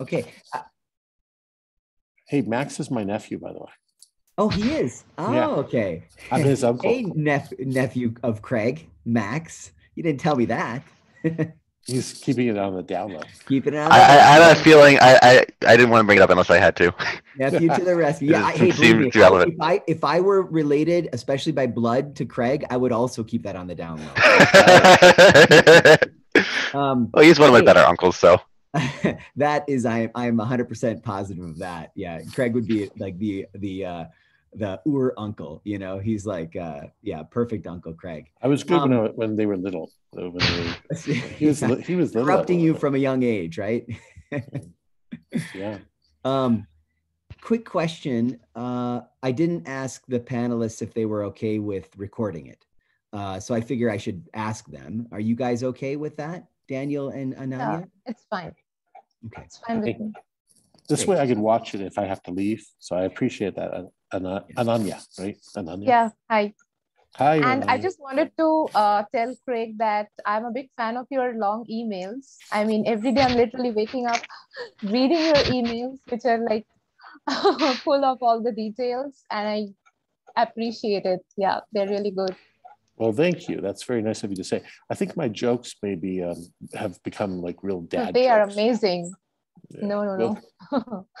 Okay. Uh, Hey, Max is my nephew, by the way. oh, he is. Oh, Yeah. okay. I'm his uncle. Hey, nep- nephew of Craig, Max. You didn't tell me that. He's keeping it on the down low. Keeping it on. I, I, I had a feeling I, I, I didn't want to bring it up unless I had to. Nephew to the rescue. Yeah, I, It hey, believe seemed me, relevant. if I if I were related, especially by blood, to Craig, I would also keep that on the down low. Um, well, he's one of my Hey. better uncles, so that is, I am I am 100 percent positive of that. Yeah, Craig would be like the the uh, the Ur uncle. You know, he's like, uh, yeah, perfect Uncle Craig. I was good when, Um, I, when they were little. uh, When they were, he was li- he was little. corrupting you from a young age, right? Yeah. Um, quick question. Uh, I didn't ask the panelists if they were okay with recording it. Uh, so I figure I should ask them. Are you guys okay with that, Daniel and Yeah, Ananya? it's fine. Okay. It's fine with me. This Great. way I can watch it if I have to leave. So I appreciate that. An- Ana- Ananya, right? Ananya. Yeah, hi. Hi. And I just wanted to uh, tell Craig that I'm a big fan of your long emails. I mean, every day I'm literally waking up, reading your emails, which are like full of all the details, and I appreciate it. Yeah, they're really good. Well, thank you. That's very nice of you to say. I think my jokes maybe um, have become like real dad. they are amazing. Yeah. No, no, Well, no.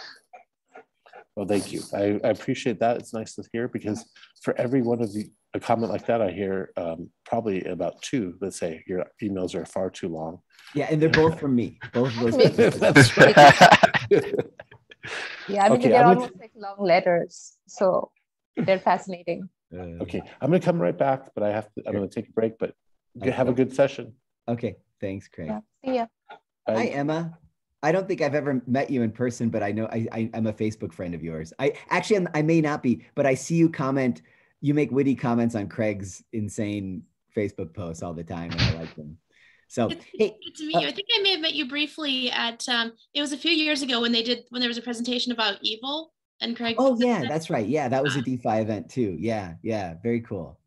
Well, thank you. I, I appreciate that. It's nice to hear because for every one of the a comment like that, I hear um, probably about two that say your emails are far too long. Yeah, and they're both from me. Both of those. That's right. yeah, because Okay, they're I'm gonna- almost like long letters. So they're fascinating. Uh, okay, I'm going to come right back, but I have to. I'm going to take a break. But g- have a good session. Okay. Thanks, Craig. Yeah. See ya. Hi, Bye. Emma. I don't think I've ever met you in person, but I know I, I I'm a Facebook friend of yours. I actually I'm, I may not be, but I see you comment. You make witty comments on Craig's insane Facebook posts all the time, and I like them. So It's, hey, it's me. I think I may have met you briefly at. Um, it was a few years ago when they did when there was a presentation about evil and Craig. oh yeah, that's right. Yeah, that was a D-phi event too. Yeah, yeah, very cool.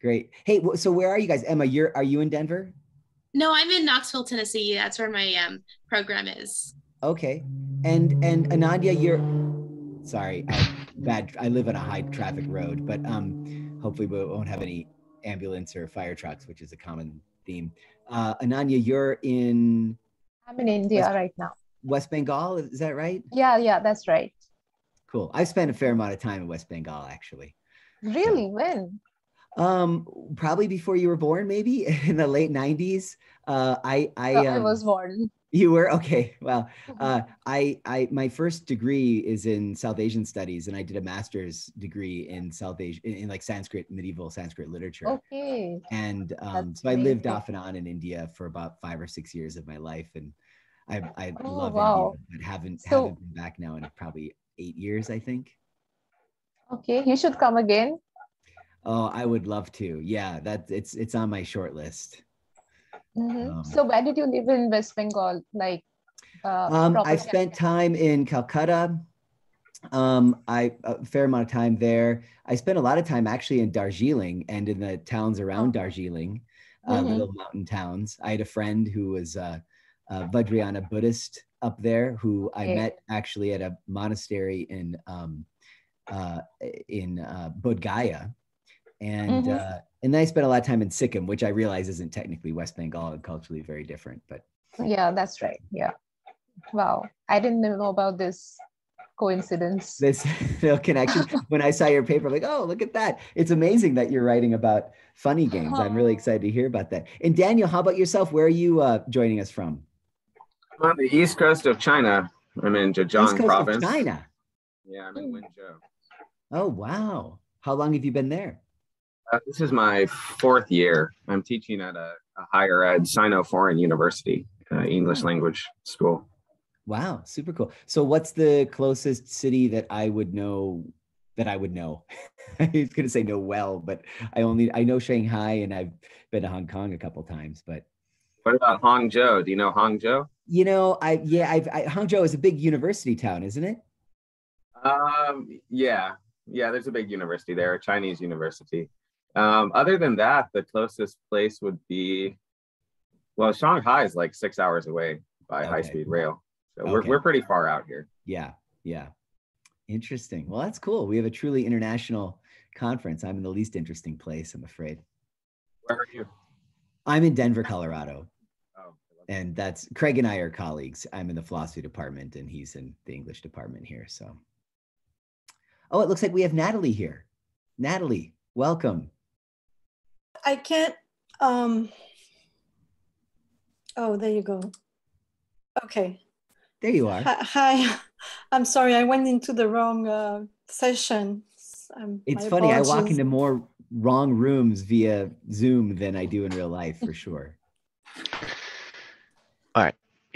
Great. Hey, so where are you guys? Emma, you're are you in Denver? No, I'm in Knoxville, Tennessee. That's where my um, program is. Okay. And and Ananya, you're sorry, I bad I live on a high traffic road, but um hopefully we won't have any ambulance or fire trucks, which is a common theme. Uh Ananya, you're in I'm in India West- right now. West Bengal, is that right? Yeah, yeah, that's right. Cool. I've spent a fair amount of time in West Bengal actually. Really? When? Um probably before you were born, maybe in the late 90s. Uh I I, Oh, I um, was born. you were okay. Well, uh, I, I, my first degree is in South Asian studies, and I did a master's degree in South Asian, in, in like Sanskrit, medieval Sanskrit literature. okay. And um, so I lived amazing. off and on in India for about five or six years of my life, and I, I Oh, love wow. India, but haven't So- haven't been back now in probably eight years, I think. Okay. You should come again. Oh, I would love to. Yeah, that it's it's on my short list. Mhm. Um, so where did you live in West Bengal? Like, uh, Um, I've spent time in Calcutta. Um, I a fair amount of time there. I spent a lot of time actually in Darjeeling and in the towns around Oh. Darjeeling, uh, Mhm. little mountain towns. I had a friend who was uh, a Vajrayana Buddhist up there who I Okay. met actually at a monastery in um, uh, in uh, Bodh Gaya. And Mhm. uh, and then I spent a lot of time in Sikkim, which I realize isn't technically West Bengal and culturally very different, but Yeah, that's right. Yeah. Wow. I didn't know about this coincidence. this little connection. when I saw your paper, I'm like, oh, look at that. It's amazing that you're writing about funny games. I'm really excited to hear about that. And Daniel, how about yourself? Where are you uh, joining us from? I'm on the east coast of China. I'm in East Zhejiang Coast province. of China. Yeah, I'm in Wenzhou. Oh, wow. How long have you been there? Uh, this is my fourth year. I'm teaching at a, a higher ed Sino-foreign university, uh, English language school. Wow, super cool. So what's the closest city that I would know that I would know? I was gonna say know well, but I only I know Shanghai and I've been to Hong Kong a couple times, but What about Hangzhou? Do you know Hangzhou? You know, I yeah, I've I, Hangzhou is a big university town, isn't it? Um, yeah, yeah. There's a big university there, a Chinese university. Um, other than that, the closest place would be, well, Shanghai is like six hours away by Okay. high-speed rail. So we're we're pretty far out here. Yeah, yeah. Interesting. Well, that's cool. We have a truly international conference. I'm in the least interesting place, I'm afraid. Where are you? I'm in Denver, Colorado. And that's Craig and I are colleagues. I'm in the philosophy department and he's in the English department here. So, oh, it looks like we have Natalie here. Natalie, welcome. I can't, um, oh, there you go. Okay. There you are. Hi. I'm sorry, I went into the wrong uh, session. Um, It's funny. I walk into more wrong rooms via Zoom than I do in real life, for sure.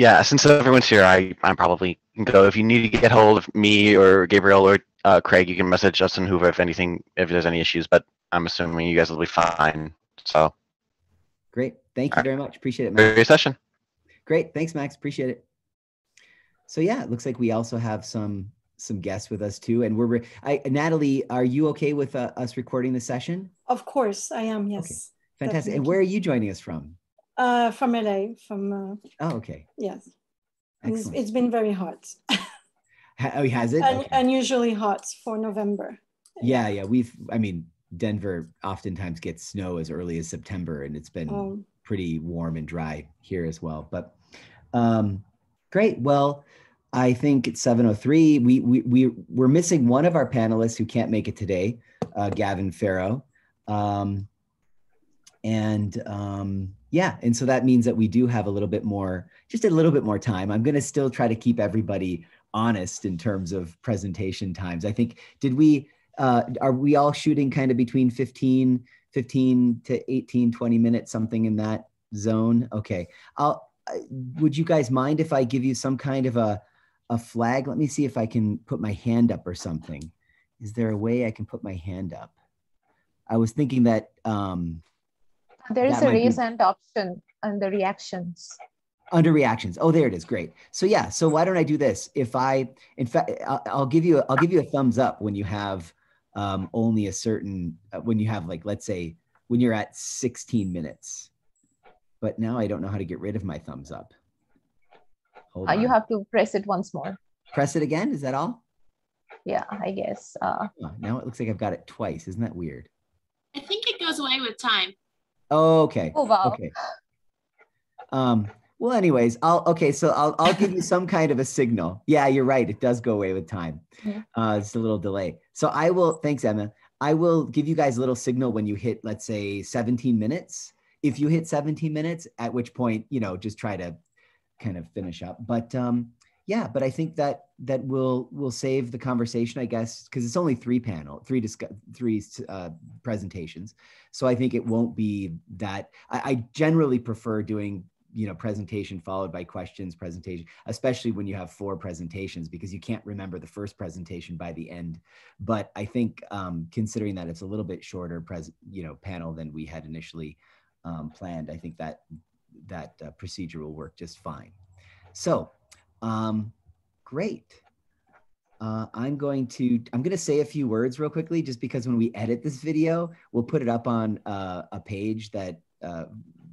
Yeah, since everyone's here, I I'm probably can go. If you need to get hold of me or Gabriel or uh, Craig, you can message Justin Hoover if anything if there's any issues. But I'm assuming you guys will be fine. So Great. Thank you very much. Appreciate it, Max. great session. Great. Thanks, Max. Appreciate it. So yeah, it looks like we also have some some guests with us too. And we're re- I, Natalie, are you okay with uh, us recording the session? Of course, I am, yes. Fantastic. And where are you joining us from? Uh, from LA, from, uh, Oh, okay. yes. It's, it's been very hot, oh, has it? Okay. unusually hot for November. Yeah, yeah. We've, I mean, Denver oftentimes gets snow as early as September, and it's been Um, pretty warm and dry here as well. But um, great. Well, I think it's 7:03. We we we we're missing one of our panelists who can't make it today, uh, Gavin Farrow. Um, and um, yeah, and so that means that we do have a little bit more, just a little bit more time. I'm going to still try to keep everybody honest in terms of presentation times. I think did we uh, are we all shooting kind of between 15 15 to 18 20 minutes something in that zone? Okay. I'll would you guys mind if i give you some kind of a a flag? Let me see if i can put my hand up or something. Is there a way i can put my hand up? I was thinking that um There is That a might be- raise hand option under reactions. under reactions. Oh there it is. Great. So yeah. So why don't i do this? If i in fact i'll, I'll give you i'll give you a thumbs up when you have um, only a certain uh, when you have like let's say when you're at 16 minutes. But now i don't know how to get rid of my thumbs up. Hold Uh, you have to press it once more. press it again? Is that all? Yeah, I guess. Uh, Oh, now it looks like i've got it twice. Isn't that weird? I think it goes away with time. Okay oh wow. Okay. Um, well, anyways, I'll okay, so I'll I'll give you some kind of a signal. Yeah, you're right. It does go away with time. Yeah. Uh it's a little delay. So I will thanks, Emma. I will give you guys a little signal when you hit, let's say, 17 minutes. If you hit 17 minutes, at which point, you know, just try to kind of finish up. But um, yeah, but I think that that will will save the conversation, I guess, because it's only three panel, three three uh, presentations. So I think it won't be that. I, I generally prefer doing you know presentation followed by questions presentation especially when you have four presentations because you can't remember the first presentation by the end but i think um, considering that it's a little bit shorter pres you know panel than we had initially um, planned i think that that uh, procedure will work just fine so um, great uh, i'm going to i'm going to say a few words real quickly just because when we edit this video we'll put it up on uh, a page that uh,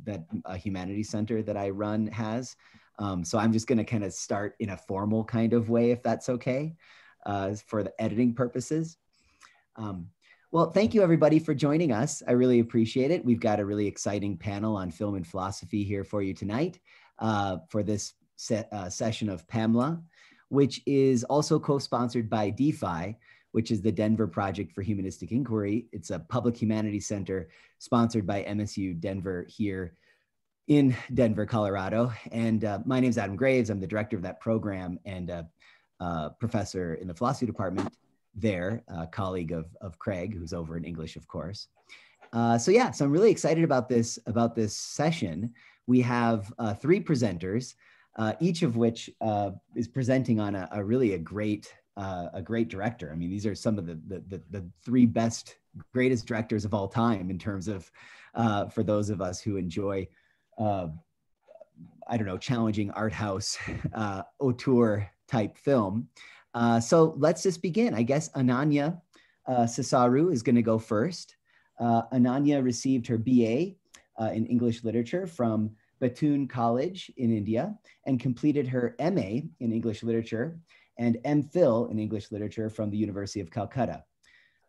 that a humanities center that I run has. Um, so I'm just going to kind of start in a formal kind of way, if that's okay, uh, for the editing purposes. Um, well, thank you everybody for joining us. I really appreciate it. We've got a really exciting panel on film and philosophy here for you tonight uh, for this set, uh, session of PAMLA, which is also co-sponsored by D-phi, which is the Denver Project for Humanistic Inquiry. It's a public humanities center sponsored by MSU Denver here in Denver, Colorado. And uh, my name is Adam Graves. I'm the director of that program and a, uh professor in the philosophy department there, a colleague of, of Craig, who's over in English, of course. Uh, so yeah, so I'm really excited about this about this session. We have uh, three presenters, uh, each of which uh, is presenting on a, a really a great uh, a great director. I mean, these are some of the, the, the, three best, greatest directors of all time in terms of, uh, for those of us who enjoy, uh, I don't know, challenging art house, uh, auteur type film. Uh, so let's just begin. I guess Ananya uh, Cesaru is going to go first. Uh, Ananya received her BA uh, in English literature from Bethune College in India and completed her MA in English Literature and MPhil in English Literature from the University of Calcutta.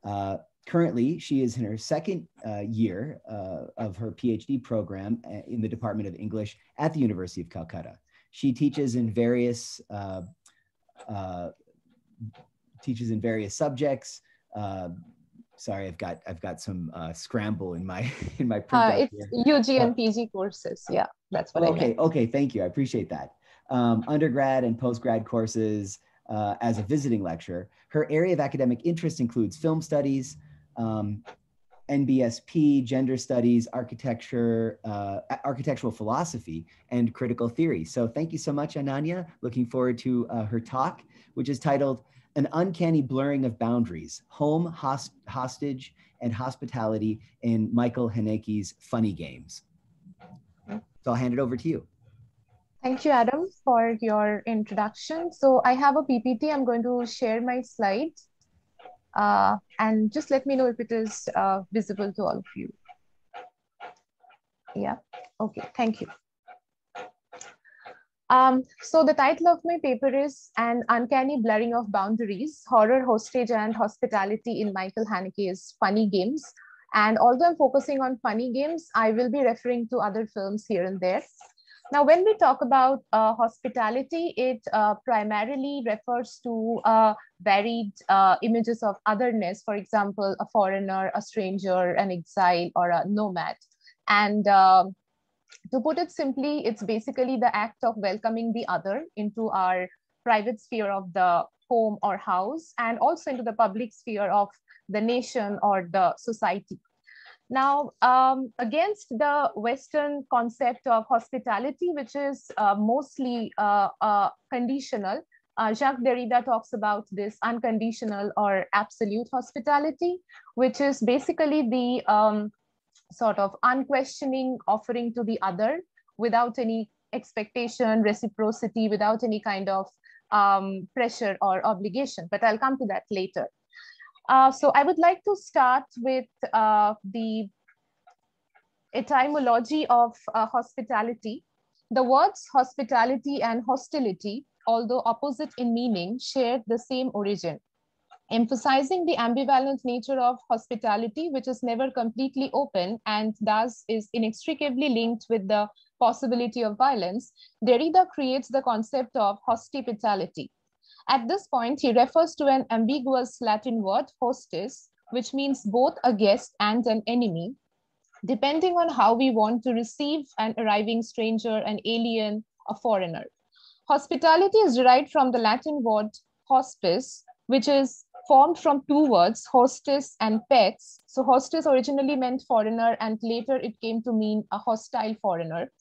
Uh, currently, she is in her second uh, year uh, of her PhD program uh, in the Department of English at the University of Calcutta. She teaches in various uh, uh, teaches in various subjects. Sorry, I've got I've got some uh, scramble in my in my. it's here. UG and PG courses. Yeah, that's what okay. Okay, thank you. I appreciate that. Um, undergrad and postgrad courses uh, as a visiting lecturer. Her area of academic interest includes film studies, um, NBSP, gender studies, architecture, uh, architectural philosophy, and critical theory. So thank you so much, Ananya. Looking forward to uh, her talk, which is titled An Uncanny Blurring of Boundaries, Home, Host Hostage, and Hospitality in Michael Haneke's Funny Games. So I'll hand it over to you. Thank you, Adam, for your introduction. So I have a PPT. I'm going to share my slides. Uh, and just let me know if it is uh, visible to all of you. Yeah, okay, thank you. Um, so the title of my paper is An Uncanny Blurring of Boundaries, Horror, Hostage, and Hospitality in Michael Haneke's Funny Games. And although I'm focusing on funny games, I will be referring to other films here and there. Now, when we talk about uh, hospitality, it uh, primarily refers to uh, varied uh, images of otherness, for example, a foreigner, a stranger, an exile, or a nomad. And um, to put it simply, it's basically the act of welcoming the other into our private sphere of the home or house, and also into the public sphere of the nation or the society. Now, um, against the Western concept of hospitality, which is uh, mostly uh, uh, conditional, uh, Jacques Derrida talks about this unconditional or absolute hospitality, which is basically the um, sort of unquestioning offering to the other without any expectation, reciprocity, without any kind of um, pressure or obligation. But I'll come to that later. Uh, so I would like to start with uh, the etymology of uh, hospitality. The words hospitality and hostility, although opposite in meaning, share the same origin, emphasizing the ambivalent nature of hospitality, which is never completely open and thus is inextricably linked with the possibility of violence. Derrida creates the concept of hospitality, at this point, he refers to an ambiguous Latin word, hostis, which means both a guest and an enemy, depending on how we want to receive an arriving stranger, an alien, a foreigner. Hospitality is derived from the Latin word hospes, which is formed from two words, hostis and pets. So hostis originally meant foreigner and later it came to mean a hostile foreigner.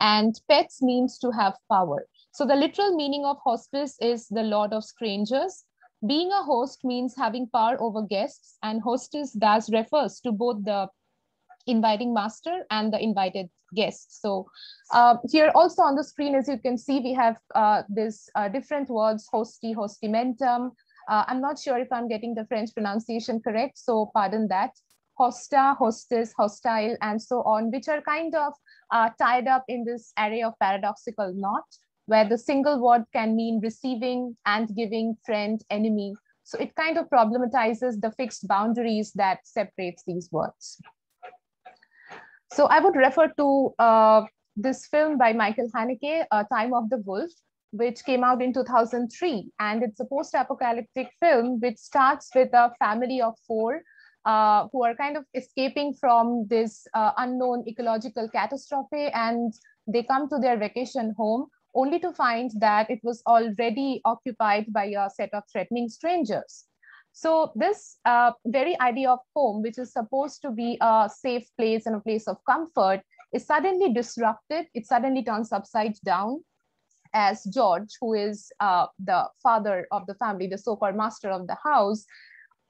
And pets means to have power. So the literal meaning of hospes is the lord of strangers. Being a host means having power over guests, and hostess thus refers to both the inviting master and the invited guests. So uh, here also on the screen, as you can see, we have uh, uh, different words, hosti, hostimentum. Uh, I'm not sure if I'm getting the French pronunciation correct, so pardon that. Hosta, hostess, hostile, and so on, which are kind of uh, tied up in this array of paradoxical knot where the single word can mean receiving and giving, friend, enemy. So it kind of problematizes the fixed boundaries that separates these words. So I would refer to uh, this film by Michael Haneke, uh, Time of the Wolf, which came out in 2003. And it's a post-apocalyptic film which starts with a family of four uh, who are kind of escaping from this uh, unknown ecological catastrophe and they come to their vacation home only to find that it was already occupied by a set of threatening strangers. So this uh, very idea of home, which is supposed to be a safe place and a place of comfort, is suddenly disrupted. It suddenly turns upside down as George, who is uh, the father of the family, the so-called master of the house,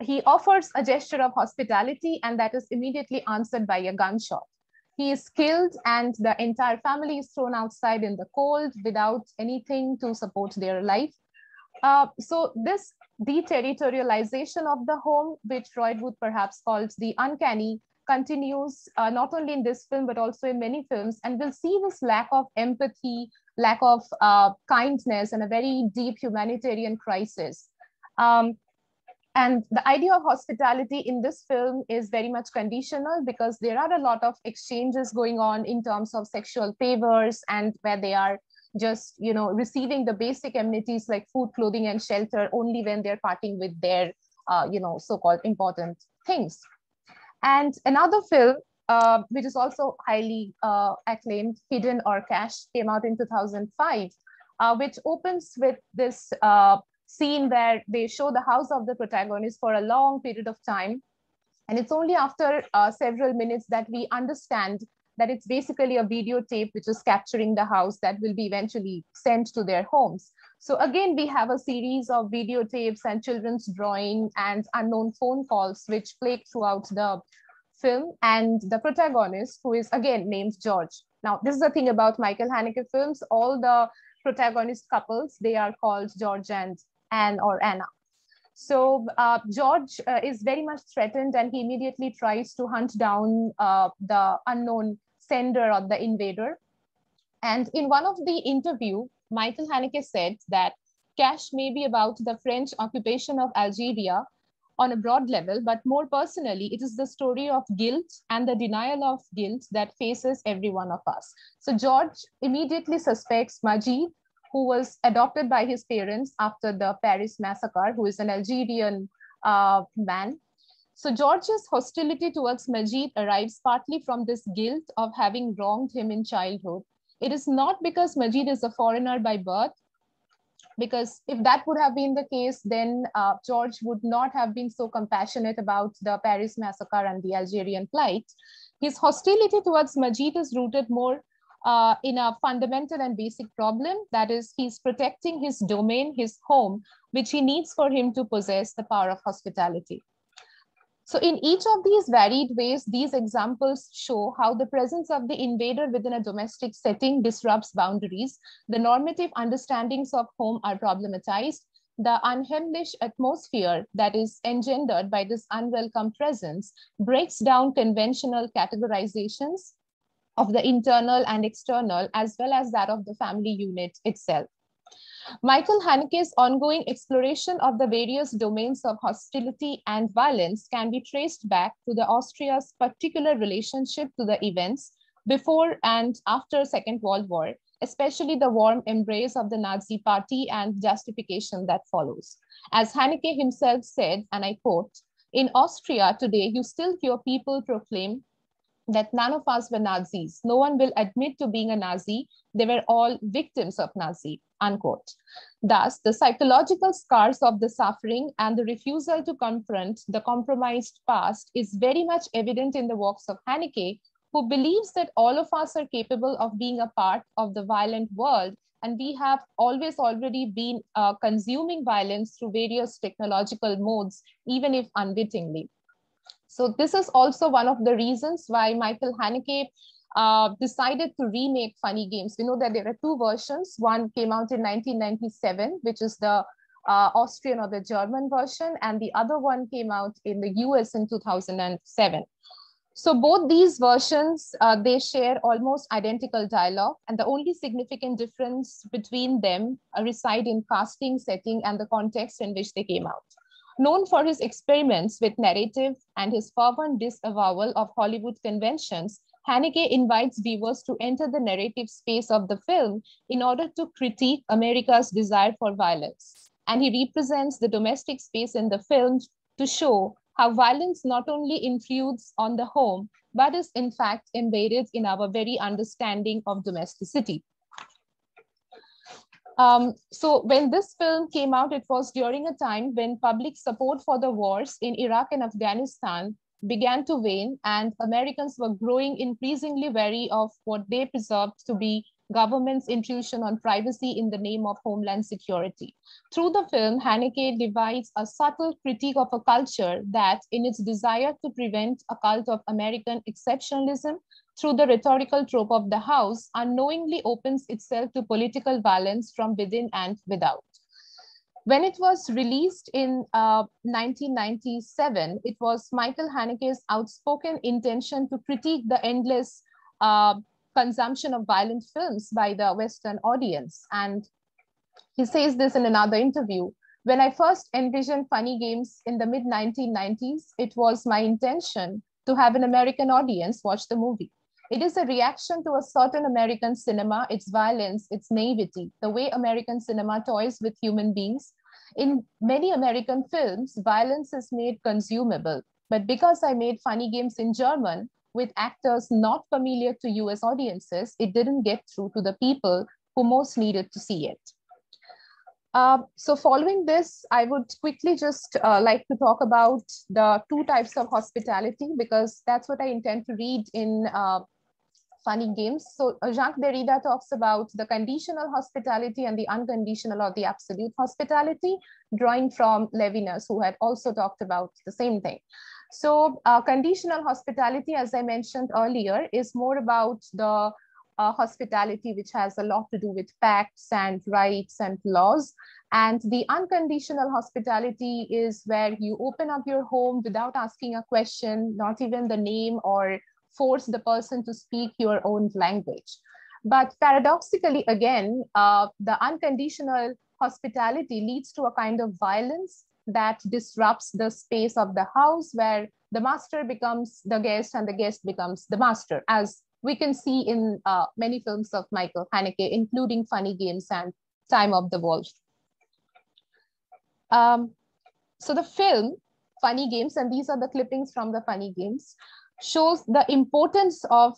he offers a gesture of hospitality and that is immediately answered by a gunshot. He is killed and the entire family is thrown outside in the cold without anything to support their life. Uh, so this deterritorialization of the home, which Freud would perhaps call the uncanny, continues uh, not only in this film, but also in many films. And we'll see this lack of empathy, lack of uh, kindness, and a very deep humanitarian crisis. Um, and the idea of hospitality in this film is very much conditional because there are a lot of exchanges going on in terms of sexual favors and where they are just you know receiving the basic amenities like food clothing and shelter only when they're parting with their uh, you know so-called important things and another film uh, which is also highly uh, acclaimed hidden or cash came out in 2005 uh, which opens with this uh, scene where they show the house of the protagonist for a long period of time and it's only after uh, several minutes that we understand that it's basically a videotape which is capturing the house that will be eventually sent to their homes. So again, we have a series of videotapes and children's drawing and unknown phone calls which plague throughout the film and the protagonist who is again named George. Now, this is the thing about Michael Haneke films. All the protagonist couples, they are called George and Anne or Anna. So uh, George uh, is very much threatened and he immediately tries to hunt down uh, the unknown sender or the invader. And in one of the interview, Michael Haneke said that Cash may be about the French occupation of Algeria on a broad level, but more personally, it is the story of guilt and the denial of guilt that faces every one of us. So George immediately suspects Majid, who was adopted by his parents after the Paris massacre, who is an Algerian uh, man so George's hostility towards Majid arrives partly from this guilt of having wronged him in childhood. It is not because Majid is a foreigner by birth, because if that would have been the case, then uh, George would not have been so compassionate about the Paris massacre and the Algerian plight. His hostility towards Majid is rooted more uh, in a fundamental and basic problem that is, he's protecting his domain, his home, which he needs for him to possess the power of hospitality. So in each of these varied ways, these examples show how the presence of the invader within a domestic setting disrupts boundaries. The normative understandings of home are problematized. The unheimlich atmosphere that is engendered by this unwelcome presence breaks down conventional categorizations of the internal and external, as well as that of the family unit itself. Michael Haneke's ongoing exploration of the various domains of hostility and violence can be traced back to the Austria's particular relationship to the events before and after Second World War, especially the warm embrace of the Nazi party and justification that follows. As Haneke himself said, and I quote, in Austria today, you still hear people proclaim that none of us were Nazis. No one will admit to being a Nazi. They were all victims of Nazi unquote. Thus, the psychological scars of the suffering and the refusal to confront the compromised past is very much evident in the works of Haneke, who believes that all of us are capable of being a part of the violent world and we have always already been uh, consuming violence through various technological modes, even if unwittingly. So this is also one of the reasons why Michael Haneke uh, decided to remake Funny Games. We know that there are two versions. One came out in 1997, which is the uh, Austrian or the German version, and the other one came out in the US in 2007. So both these versions, uh, they share almost identical dialogue, and the only significant difference between them uh, reside in casting, setting, and the context in which they came out. Known for his experiments with narrative and his fervent disavowal of Hollywood conventions, Haneke invites viewers to enter the narrative space of the film in order to critique America's desire for violence. And he represents the domestic space in the film to show how violence not only intrudes on the home, but is in fact embedded in our very understanding of domesticity. Um, so when this film came out, it was during a time when public support for the wars in Iraq and Afghanistan began to wane, and Americans were growing increasingly wary of what they perceived to be government's intrusion on privacy in the name of homeland security. Through the film, Haneke divides a subtle critique of a culture that, in its desire to prevent a cult of American exceptionalism through the rhetorical trope of the house, unknowingly opens itself to political violence from within and without. When it was released in uh, 1997, it was Michael Haneke's outspoken intention to critique the endless uh, consumption of violent films by the Western audience. And he says this in another interview. When I first envisioned funny games in the mid 1990s, it was my intention to have an American audience watch the movie. It is a reaction to a certain American cinema, its violence, its naivety, the way American cinema toys with human beings. In many American films, violence is made consumable. But because I made funny games in German with actors not familiar to US audiences, it didn't get through to the people who most needed to see it. Uh, so following this, I would quickly just uh, like to talk about the two types of hospitality because that's what I intend to read in uh, funny games. So uh, Jacques Derrida talks about the conditional hospitality and the unconditional or the absolute hospitality, drawing from Levinas, who had also talked about the same thing. So uh, conditional hospitality, as I mentioned earlier, is more about the uh, hospitality, which has a lot to do with facts and rights and laws. And the unconditional hospitality is where you open up your home without asking a question, not even the name or force the person to speak your own language. But paradoxically, again, uh, the unconditional hospitality leads to a kind of violence that disrupts the space of the house where the master becomes the guest and the guest becomes the master, as we can see in uh, many films of Michael Haneke, including Funny Games and Time of the Wolf. Um, so the film, Funny Games, and these are the clippings from the Funny Games, shows the importance of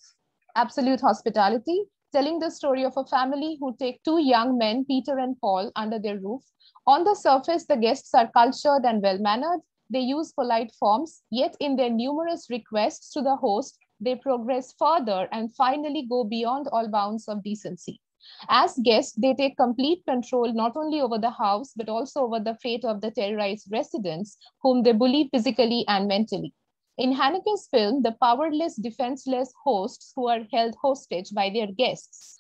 absolute hospitality, telling the story of a family who take two young men, Peter and Paul, under their roof. On the surface, the guests are cultured and well-mannered. They use polite forms, yet in their numerous requests to the host, they progress further and finally go beyond all bounds of decency. As guests, they take complete control not only over the house, but also over the fate of the terrorized residents, whom they bully physically and mentally. In Haneke's film, the powerless, defenseless hosts who are held hostage by their guests.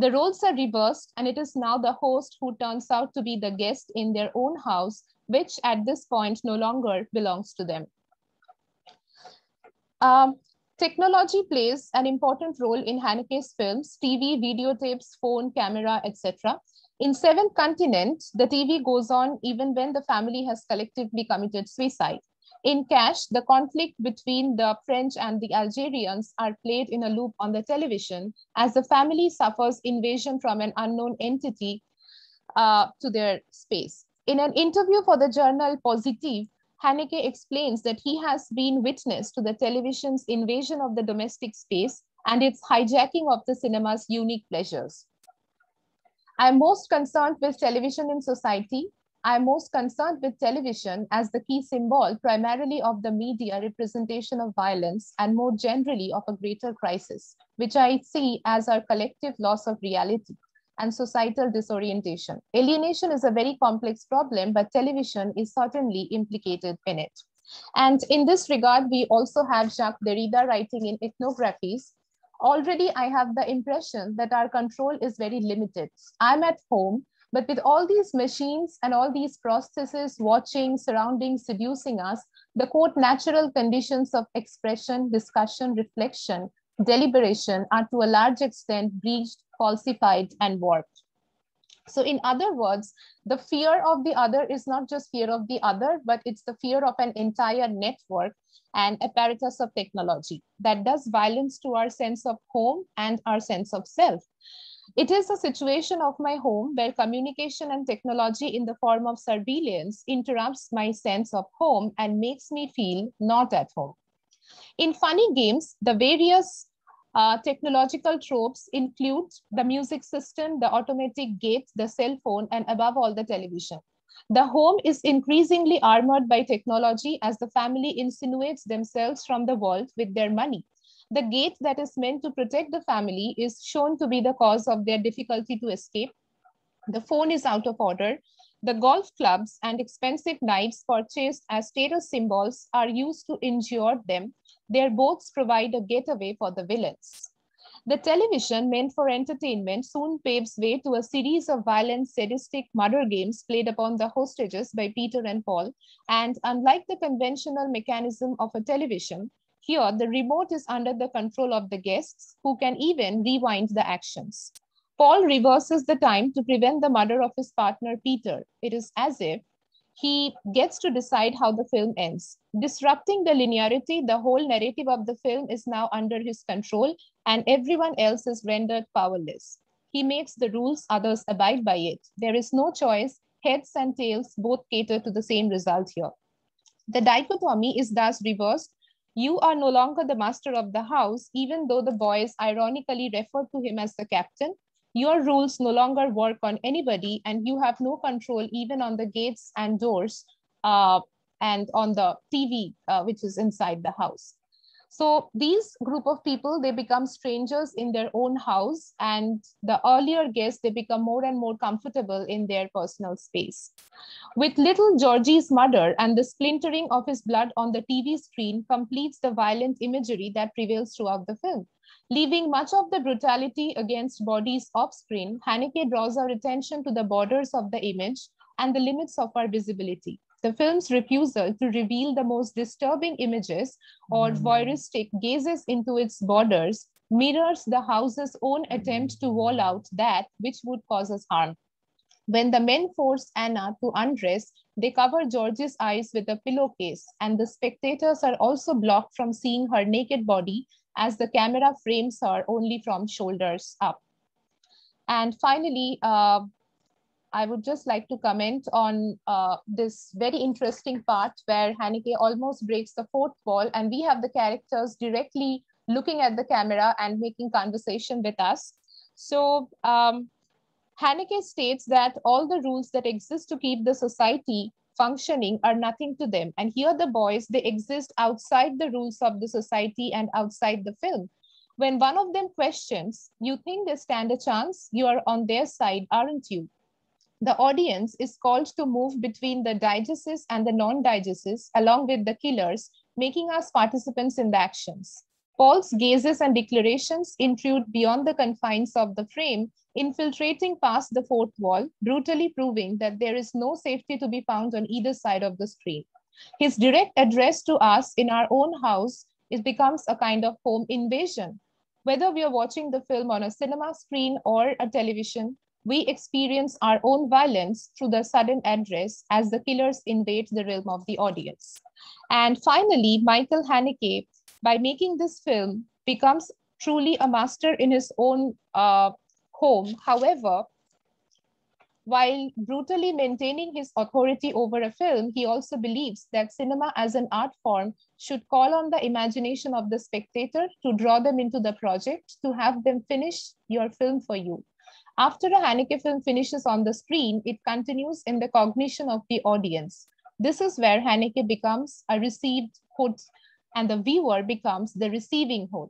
The roles are reversed, and it is now the host who turns out to be the guest in their own house, which at this point no longer belongs to them. Um, technology plays an important role in Haneke's films, TV, videotapes, phone, camera, etc. In Seventh Continent, the TV goes on even when the family has collectively committed suicide. In Cash, the conflict between the French and the Algerians are played in a loop on the television as the family suffers invasion from an unknown entity uh, to their space. In an interview for the journal Positif, Haneke explains that he has been witness to the television's invasion of the domestic space and its hijacking of the cinema's unique pleasures. I'm most concerned with television in society I'm most concerned with television as the key symbol primarily of the media representation of violence and more generally of a greater crisis, which I see as our collective loss of reality and societal disorientation. Alienation is a very complex problem, but television is certainly implicated in it. And in this regard, we also have Jacques Derrida writing in Echographies. Already, I have the impression that our control is very limited. I'm at home, but with all these machines and all these processes watching, surrounding, seducing us, the quote natural conditions of expression, discussion, reflection, deliberation are to a large extent breached, falsified, and warped. So, in other words, the fear of the other is not just fear of the other, but it's the fear of an entire network and apparatus of technology that does violence to our sense of home and our sense of self. It is a situation of my home where communication and technology in the form of surveillance interrupts my sense of home and makes me feel not at home. In funny games, the various uh, technological tropes include the music system, the automatic gate, the cell phone, and above all, the television. The home is increasingly armored by technology as the family insinuates themselves from the world with their money the gate that is meant to protect the family is shown to be the cause of their difficulty to escape. The phone is out of order. The golf clubs and expensive knives purchased as status symbols are used to injure them. Their boats provide a getaway for the villains. The television, meant for entertainment, soon paves way to a series of violent, sadistic murder games played upon the hostages by Peter and Paul. And unlike the conventional mechanism of a television, here the remote is under the control of the guests who can even rewind the actions. Paul reverses the time to prevent the murder of his partner, Peter. It is as if he gets to decide how the film ends. Disrupting the linearity, the whole narrative of the film is now under his control and everyone else is rendered powerless. He makes the rules, others abide by it. There is no choice. Heads and tails both cater to the same result here. The dichotomy is thus reversed. You are no longer the master of the house, even though the boys ironically refer to him as the captain, your rules no longer work on anybody and you have no control even on the gates and doors uh, and on the TV, uh, which is inside the house. So these group of people, they become strangers in their own house and the earlier guests, they become more and more comfortable in their personal space. With little Georgie's murder and the splintering of his blood on the TV screen completes the violent imagery that prevails throughout the film. Leaving much of the brutality against bodies off screen, Haneke draws our attention to the borders of the image and the limits of our visibility. The film's refusal to reveal the most disturbing images or voyeuristic gazes into its borders mirrors the house's own attempt to wall out that which would cause us harm. When the men force Anna to undress, they cover George's eyes with a pillowcase, and the spectators are also blocked from seeing her naked body as the camera frames her only from shoulders up. And finally, uh, I would just like to comment on uh, this very interesting part where Haneke almost breaks the fourth wall and we have the characters directly looking at the camera and making conversation with us. So um, Haneke states that all the rules that exist to keep the society functioning are nothing to them. And here the boys, they exist outside the rules of the society and outside the film. When one of them questions, you think they stand a chance? You are on their side, aren't you? The audience is called to move between the diegesis and the non-diegesis along with the killers, making us participants in the actions. Paul's gazes and declarations intrude beyond the confines of the frame infiltrating past the fourth wall, brutally proving that there is no safety to be found on either side of the screen. His direct address to us in our own house it becomes a kind of home invasion. Whether we are watching the film on a cinema screen or a television, we experience our own violence through the sudden address as the killers invade the realm of the audience. And finally, Michael Haneke, by making this film, becomes truly a master in his own uh, home. However, while brutally maintaining his authority over a film, he also believes that cinema as an art form should call on the imagination of the spectator to draw them into the project, to have them finish your film for you. After a Haneke film finishes on the screen, it continues in the cognition of the audience. This is where Haneke becomes a received hood and the viewer becomes the receiving hood.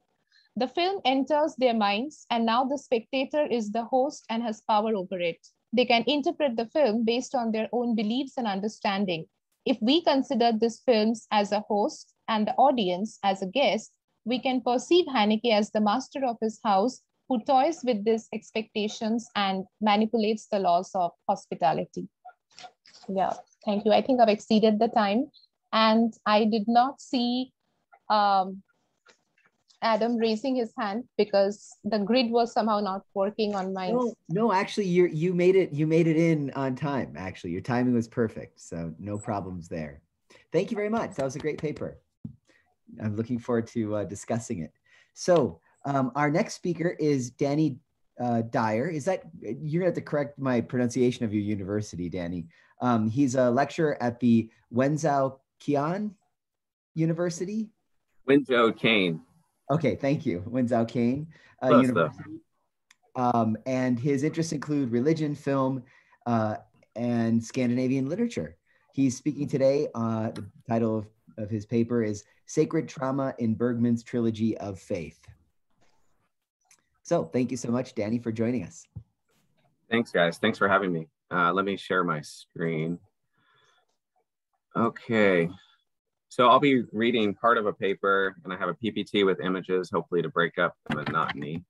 The film enters their minds, and now the spectator is the host and has power over it. They can interpret the film based on their own beliefs and understanding. If we consider this films as a host and the audience as a guest, we can perceive Haneke as the master of his house who toys with these expectations and manipulates the laws of hospitality. Yeah, thank you. I think I've exceeded the time and I did not see um, Adam raising his hand because the grid was somehow not working on my. No, no, actually, you you made it. You made it in on time. Actually, your timing was perfect, so no problems there. Thank you very much. That was a great paper. I'm looking forward to uh, discussing it. So um, our next speaker is Danny uh, Dyer. Is that you're gonna have to correct my pronunciation of your university, Danny? Um, he's a lecturer at the Wenzhou Kean University. Wenzhou Kean. Okay, thank you. Wenzhou Kean uh, University. Um, and his interests include religion, film, uh, and Scandinavian literature. He's speaking today. Uh, the title of, of his paper is Sacred Trauma in Bergman's Trilogy of Faith. So thank you so much, Danny, for joining us. Thanks, guys. Thanks for having me. Uh, let me share my screen. Okay, so I'll be reading part of a paper and I have a PPT with images, hopefully to break up the monotony.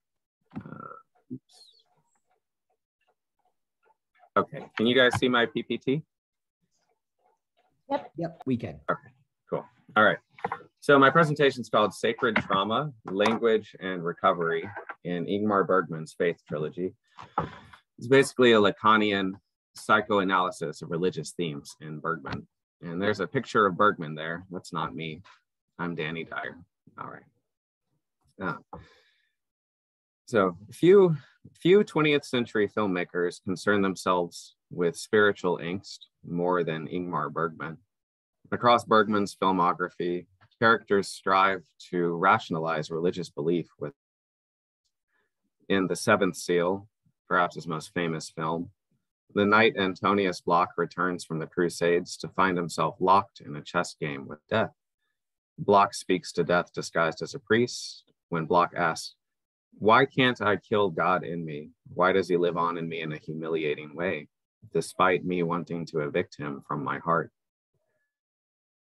Uh, okay, can you guys see my PPT? Yep, Yep, we can. Okay, cool. All right. So my presentation is called Sacred Trauma, Language and Recovery in Ingmar Bergman's Faith Trilogy. It's basically a Lacanian psychoanalysis of religious themes in Bergman. And there's a picture of Bergman there. That's not me. I'm Danny Dyer. All right. Uh, so few, few 20th century filmmakers concern themselves with spiritual angst more than Ingmar Bergman. Across Bergman's filmography, characters strive to rationalize religious belief with in The Seventh Seal, perhaps his most famous film, the knight Antonius Block returns from the Crusades to find himself locked in a chess game with death. Block speaks to death disguised as a priest when Block asks, Why can't I kill God in me? Why does he live on in me in a humiliating way, despite me wanting to evict him from my heart?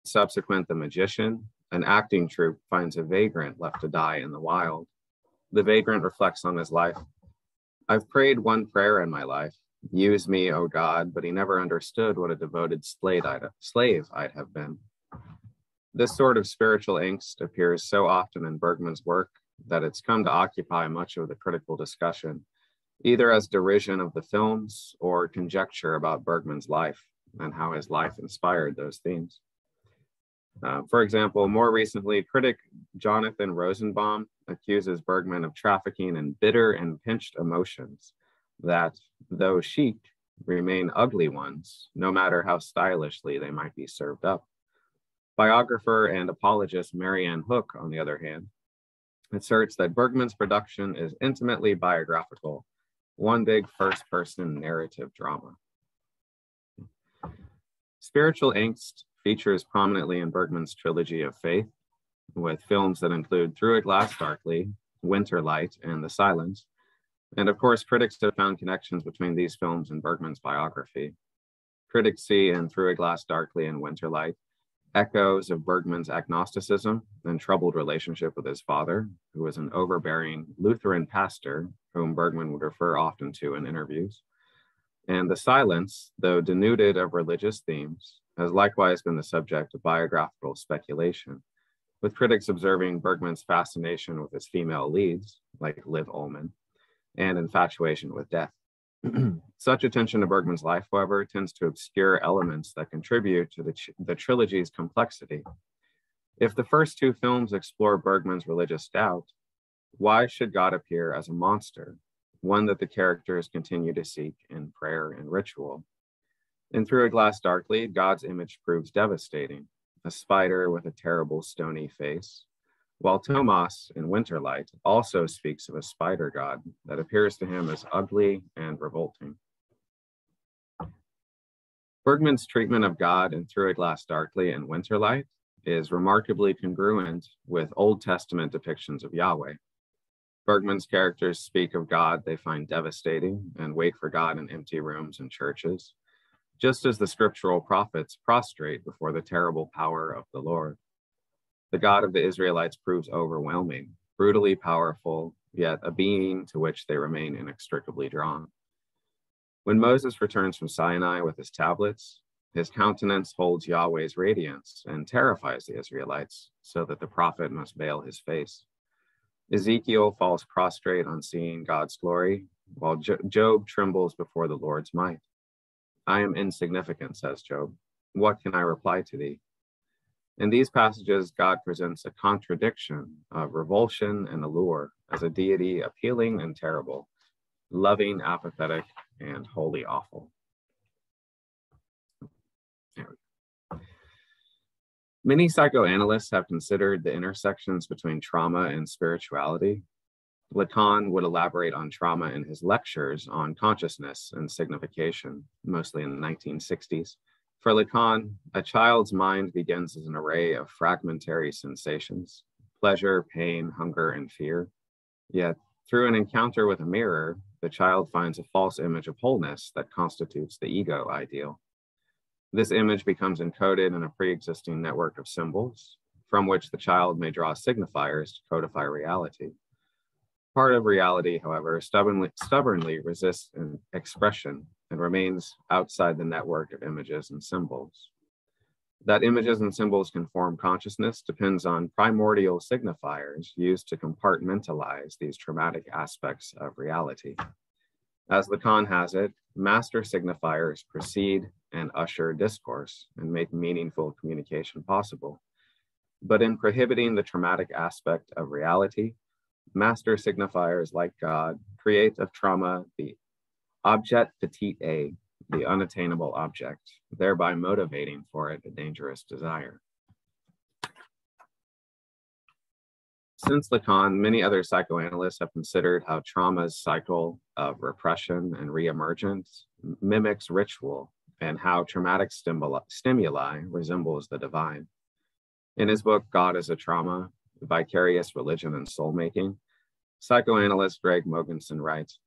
Subsequent, the magician, an acting troupe finds a vagrant left to die in the wild. The vagrant reflects on his life. I've prayed one prayer in my life use me, O God, but he never understood what a devoted slave I'd, slave I'd have been. This sort of spiritual angst appears so often in Bergman's work that it's come to occupy much of the critical discussion, either as derision of the films or conjecture about Bergman's life and how his life inspired those themes. Uh, for example, more recently, critic Jonathan Rosenbaum accuses Bergman of trafficking in bitter and pinched emotions that, though chic, remain ugly ones, no matter how stylishly they might be served up. Biographer and apologist Marianne Höök, on the other hand, asserts that Bergman's production is intimately biographical, one big first person narrative drama. Spiritual angst features prominently in Bergman's trilogy of faith, with films that include Through a Glass Darkly, Winter Light, and The Silence. And of course, critics have found connections between these films and Bergman's biography. Critics see in Through a Glass Darkly and Winter Light echoes of Bergman's agnosticism and troubled relationship with his father, who was an overbearing Lutheran pastor whom Bergman would refer often to in interviews. And The Silence, though denuded of religious themes, has likewise been the subject of biographical speculation, with critics observing Bergman's fascination with his female leads, like Liv Ullmann, and infatuation with death. Such attention to Bergman's life, however, tends to obscure elements that contribute to the, the trilogy's complexity. If the first two films explore Bergman's religious doubt, why should God appear as a monster, one that the characters continue to seek in prayer and ritual? And through a glass darkly, God's image proves devastating a spider with a terrible stony face. While Tomas in Winterlight also speaks of a spider god that appears to him as ugly and revolting. Bergman's treatment of God in Through a Glass Darkly and Winterlight is remarkably congruent with Old Testament depictions of Yahweh. Bergman's characters speak of God they find devastating and wait for God in empty rooms and churches just as the scriptural prophets prostrate before the terrible power of the Lord. The God of the Israelites proves overwhelming, brutally powerful, yet a being to which they remain inextricably drawn. When Moses returns from Sinai with his tablets, his countenance holds Yahweh's radiance and terrifies the Israelites, so that the prophet must veil his face. Ezekiel falls prostrate on seeing God's glory, while Job trembles before the Lord's might. I am insignificant, says Job. What can I reply to thee? In these passages, God presents a contradiction of revulsion and allure as a deity appealing and terrible, loving, apathetic, and wholly awful. Many psychoanalysts have considered the intersections between trauma and spirituality Lacan would elaborate on trauma in his lectures on consciousness and signification, mostly in the 1960s. For Lacan, a child's mind begins as an array of fragmentary sensations pleasure, pain, hunger, and fear. Yet, through an encounter with a mirror, the child finds a false image of wholeness that constitutes the ego ideal. This image becomes encoded in a pre existing network of symbols, from which the child may draw signifiers to codify reality. Part of reality, however, stubbornly, stubbornly resists an expression and remains outside the network of images and symbols. That images and symbols can form consciousness depends on primordial signifiers used to compartmentalize these traumatic aspects of reality. As Lacan has it, master signifiers precede and usher discourse and make meaningful communication possible. But in prohibiting the traumatic aspect of reality, master signifiers like God create of trauma the object petit a, the unattainable object, thereby motivating for it a dangerous desire. Since Lacan, many other psychoanalysts have considered how trauma's cycle of repression and reemergence mimics ritual and how traumatic stimuli, stimuli resembles the divine. In his book, God is a Trauma, Vicarious Religion and Soul Making, psychoanalyst Greg Mogenson writes,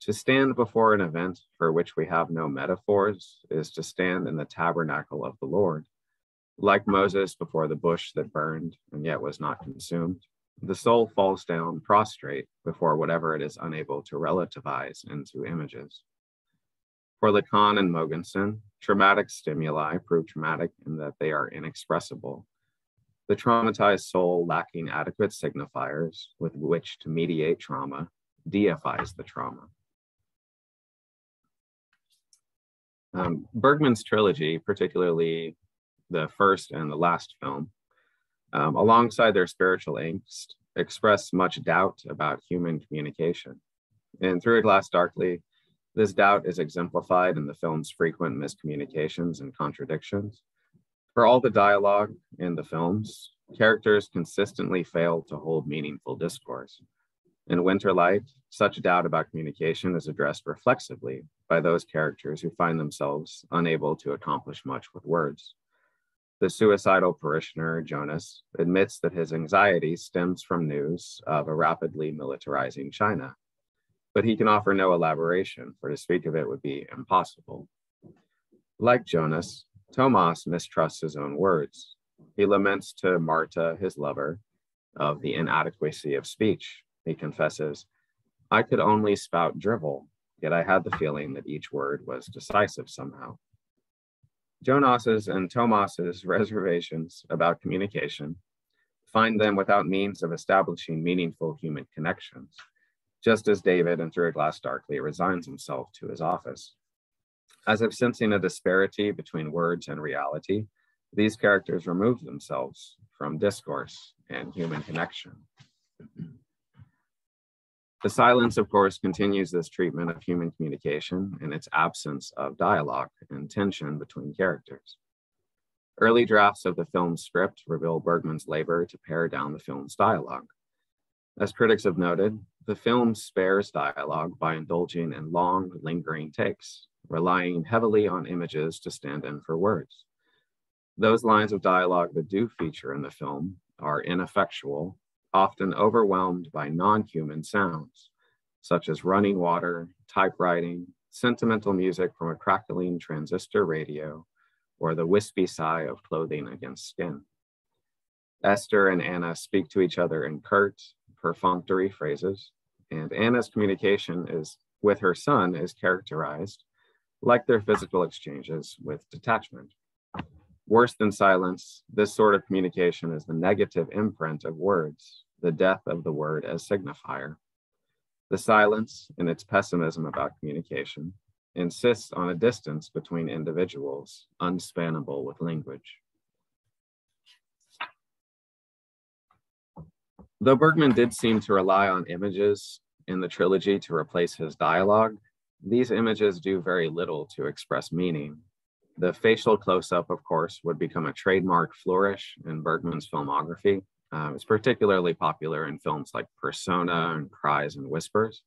to stand before an event for which we have no metaphors is to stand in the tabernacle of the Lord. Like Moses before the bush that burned and yet was not consumed, the soul falls down prostrate before whatever it is unable to relativize into images. For Lacan and Mogenson, traumatic stimuli prove traumatic in that they are inexpressible. The traumatized soul, lacking adequate signifiers with which to mediate trauma, deifies the trauma. Um, Bergman's trilogy, particularly the first and the last film, um, alongside their spiritual angst, express much doubt about human communication. And Through a Glass Darkly, this doubt is exemplified in the film's frequent miscommunications and contradictions. For all the dialogue in the films, characters consistently fail to hold meaningful discourse. In Winterlight, such doubt about communication is addressed reflexively by those characters who find themselves unable to accomplish much with words. The suicidal parishioner, Jonas, admits that his anxiety stems from news of a rapidly militarizing China, but he can offer no elaboration, for to speak of it would be impossible. Like Jonas, Tomas mistrusts his own words. He laments to Marta, his lover, of the inadequacy of speech. He confesses, I could only spout drivel, yet I had the feeling that each word was decisive somehow. Jonas's and Tomas's reservations about communication find them without means of establishing meaningful human connections, just as David and Through a Glass Darkly resigns himself to his office. As if sensing a disparity between words and reality, these characters remove themselves from discourse and human connection. The silence, of course, continues this treatment of human communication in its absence of dialogue and tension between characters. Early drafts of the film's script reveal Bergman's labor to pare down the film's dialogue. As critics have noted, the film spares dialogue by indulging in long, lingering takes, relying heavily on images to stand in for words. Those lines of dialogue that do feature in the film are ineffectual often overwhelmed by non-human sounds, such as running water, typewriting, sentimental music from a crackling transistor radio, or the wispy sigh of clothing against skin. Esther and Anna speak to each other in curt, perfunctory phrases, and Anna's communication is with her son is characterized, like their physical exchanges, with detachment. Worse than silence, this sort of communication is the negative imprint of words, the death of the word as signifier. The silence, in its pessimism about communication, insists on a distance between individuals unspannable with language. Though Bergman did seem to rely on images in the trilogy to replace his dialogue, these images do very little to express meaning. The facial close up, of course, would become a trademark flourish in Bergman's filmography, uh, it's particularly popular in films like Persona and Cries and Whispers.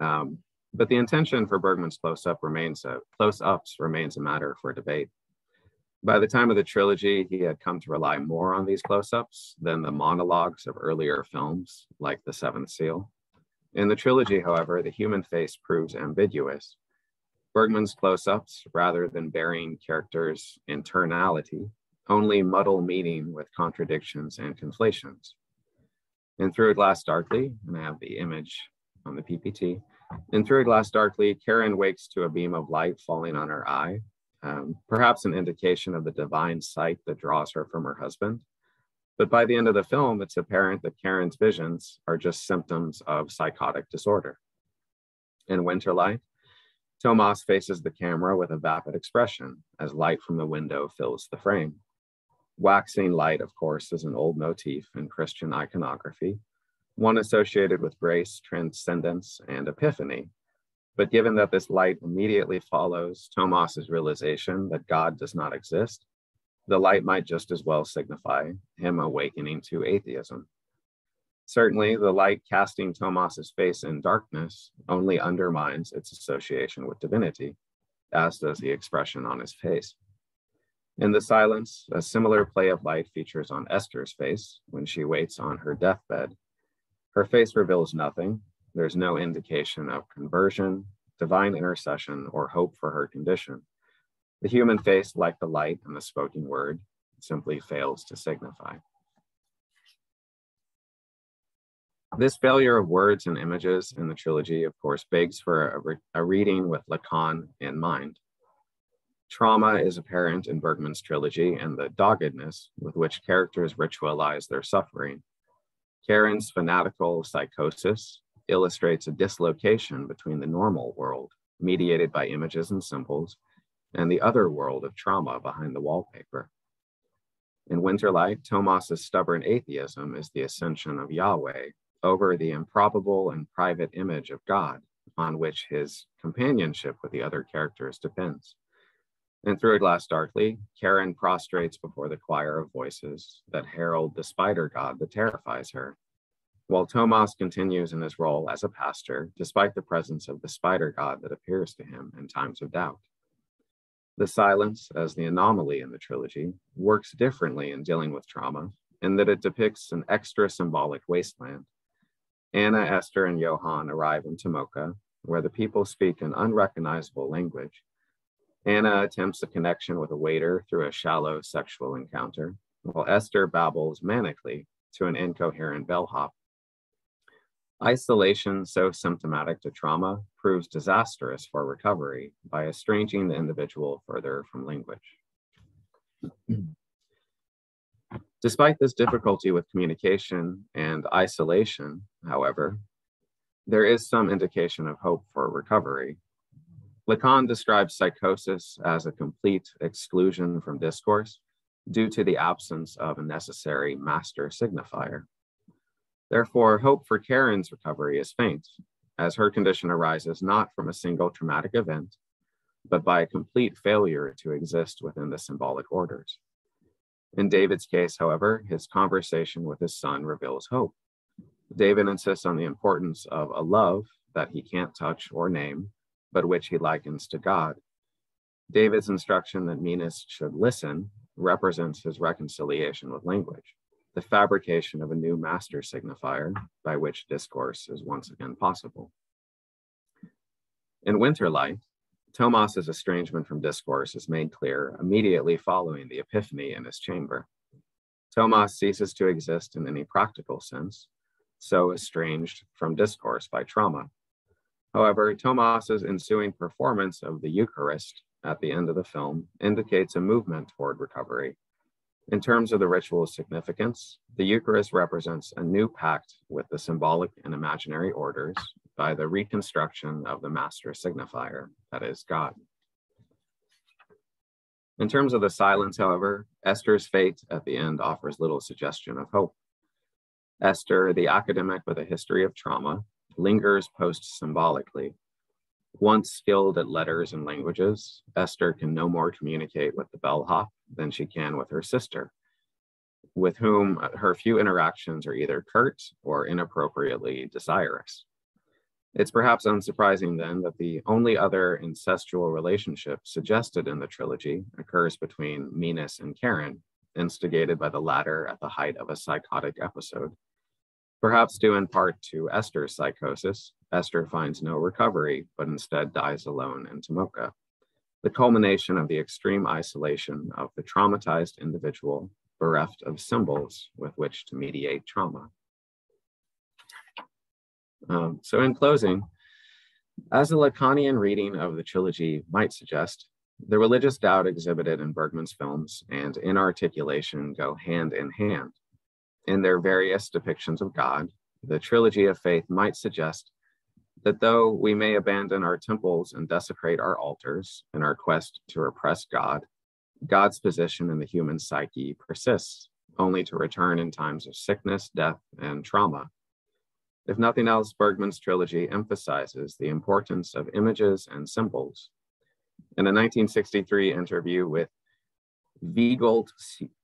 Um, but the intention for Bergman's close-up remains a, close-ups remains a matter for debate. By the time of the trilogy, he had come to rely more on these close-ups than the monologues of earlier films like The Seventh Seal. In the trilogy, however, the human face proves ambiguous. Bergman's close-ups, rather than bearing characters' internality, only muddle meaning with contradictions and conflations. In Through a Glass Darkly, and I have the image on the PPT. In Through a Glass Darkly, Karen wakes to a beam of light falling on her eye, um, perhaps an indication of the divine sight that draws her from her husband. But by the end of the film, it's apparent that Karen's visions are just symptoms of psychotic disorder. In Winterlight, Tomas faces the camera with a vapid expression as light from the window fills the frame. Waxing light, of course, is an old motif in Christian iconography, one associated with grace, transcendence, and epiphany. But given that this light immediately follows Tomas's realization that God does not exist, the light might just as well signify him awakening to atheism. Certainly, the light casting Tomas's face in darkness only undermines its association with divinity, as does the expression on his face. In the silence, a similar play of light features on Esther's face when she waits on her deathbed. Her face reveals nothing. There's no indication of conversion, divine intercession, or hope for her condition. The human face, like the light and the spoken word, simply fails to signify. This failure of words and images in the trilogy, of course, begs for a, re a reading with Lacan in mind. Trauma is apparent in Bergman's trilogy and the doggedness with which characters ritualize their suffering. Karen's fanatical psychosis illustrates a dislocation between the normal world, mediated by images and symbols, and the other world of trauma behind the wallpaper. In Winterlight, Tomas's stubborn atheism is the ascension of Yahweh over the improbable and private image of God on which his companionship with the other characters depends. And through a glass darkly, Karen prostrates before the choir of voices that herald the spider god that terrifies her, while Tomas continues in his role as a pastor, despite the presence of the spider god that appears to him in times of doubt. The silence, as the anomaly in the trilogy, works differently in dealing with trauma in that it depicts an extra symbolic wasteland Anna, Esther, and Johan arrive in Timoka, where the people speak an unrecognizable language. Anna attempts a connection with a waiter through a shallow sexual encounter, while Esther babbles manically to an incoherent bellhop. Isolation, so symptomatic to trauma, proves disastrous for recovery by estranging the individual further from language. Despite this difficulty with communication and isolation, however, there is some indication of hope for recovery. Lacan describes psychosis as a complete exclusion from discourse due to the absence of a necessary master signifier. Therefore, hope for Karen's recovery is faint, as her condition arises not from a single traumatic event, but by a complete failure to exist within the symbolic orders. In David's case, however, his conversation with his son reveals hope. David insists on the importance of a love that he can't touch or name, but which he likens to God. David's instruction that Minus should listen represents his reconciliation with language, the fabrication of a new master signifier by which discourse is once again possible. In winter Winterlight, Tomas's estrangement from discourse is made clear immediately following the epiphany in his chamber. Tomas ceases to exist in any practical sense, so estranged from discourse by trauma. However, Tomas's ensuing performance of the Eucharist at the end of the film indicates a movement toward recovery. In terms of the ritual's significance, the Eucharist represents a new pact with the symbolic and imaginary orders by the reconstruction of the master signifier, that is, God. In terms of the silence, however, Esther's fate at the end offers little suggestion of hope. Esther, the academic with a history of trauma, lingers post symbolically. Once skilled at letters and languages, Esther can no more communicate with the bellhop than she can with her sister, with whom her few interactions are either curt or inappropriately desirous. It's perhaps unsurprising then that the only other incestual relationship suggested in the trilogy occurs between Minus and Karen, instigated by the latter at the height of a psychotic episode. Perhaps due in part to Esther's psychosis, Esther finds no recovery, but instead dies alone in Timoka, the culmination of the extreme isolation of the traumatized individual bereft of symbols with which to mediate trauma. Um, so in closing, as a Lacanian reading of the trilogy might suggest, the religious doubt exhibited in Bergman's films and inarticulation go hand in hand. In their various depictions of God, the trilogy of faith might suggest that though we may abandon our temples and desecrate our altars in our quest to repress God, God's position in the human psyche persists, only to return in times of sickness, death, and trauma. If nothing else, Bergman's trilogy emphasizes the importance of images and symbols. In a 1963 interview with Vilgot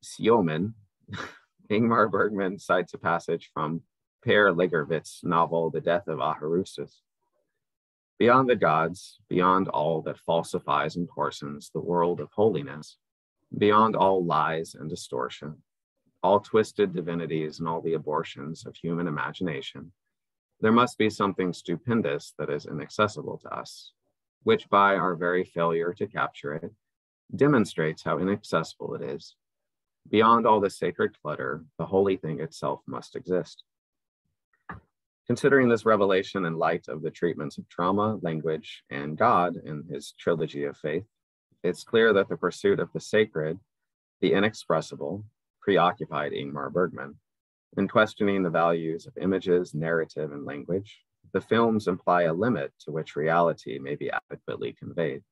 Sjöman, Ingmar Bergman cites a passage from Pär Lagerkvist's novel, The Death of Ahasuerus. Beyond the gods, beyond all that falsifies and coarsens the world of holiness, beyond all lies and distortion, all twisted divinities and all the abortions of human imagination, there must be something stupendous that is inaccessible to us, which by our very failure to capture it demonstrates how inaccessible it is. Beyond all the sacred clutter, the holy thing itself must exist. Considering this revelation in light of the treatments of trauma, language, and God in his trilogy of faith, it's clear that the pursuit of the sacred, the inexpressible, preoccupied Ingmar Bergman. In questioning the values of images, narrative, and language, the films imply a limit to which reality may be adequately conveyed.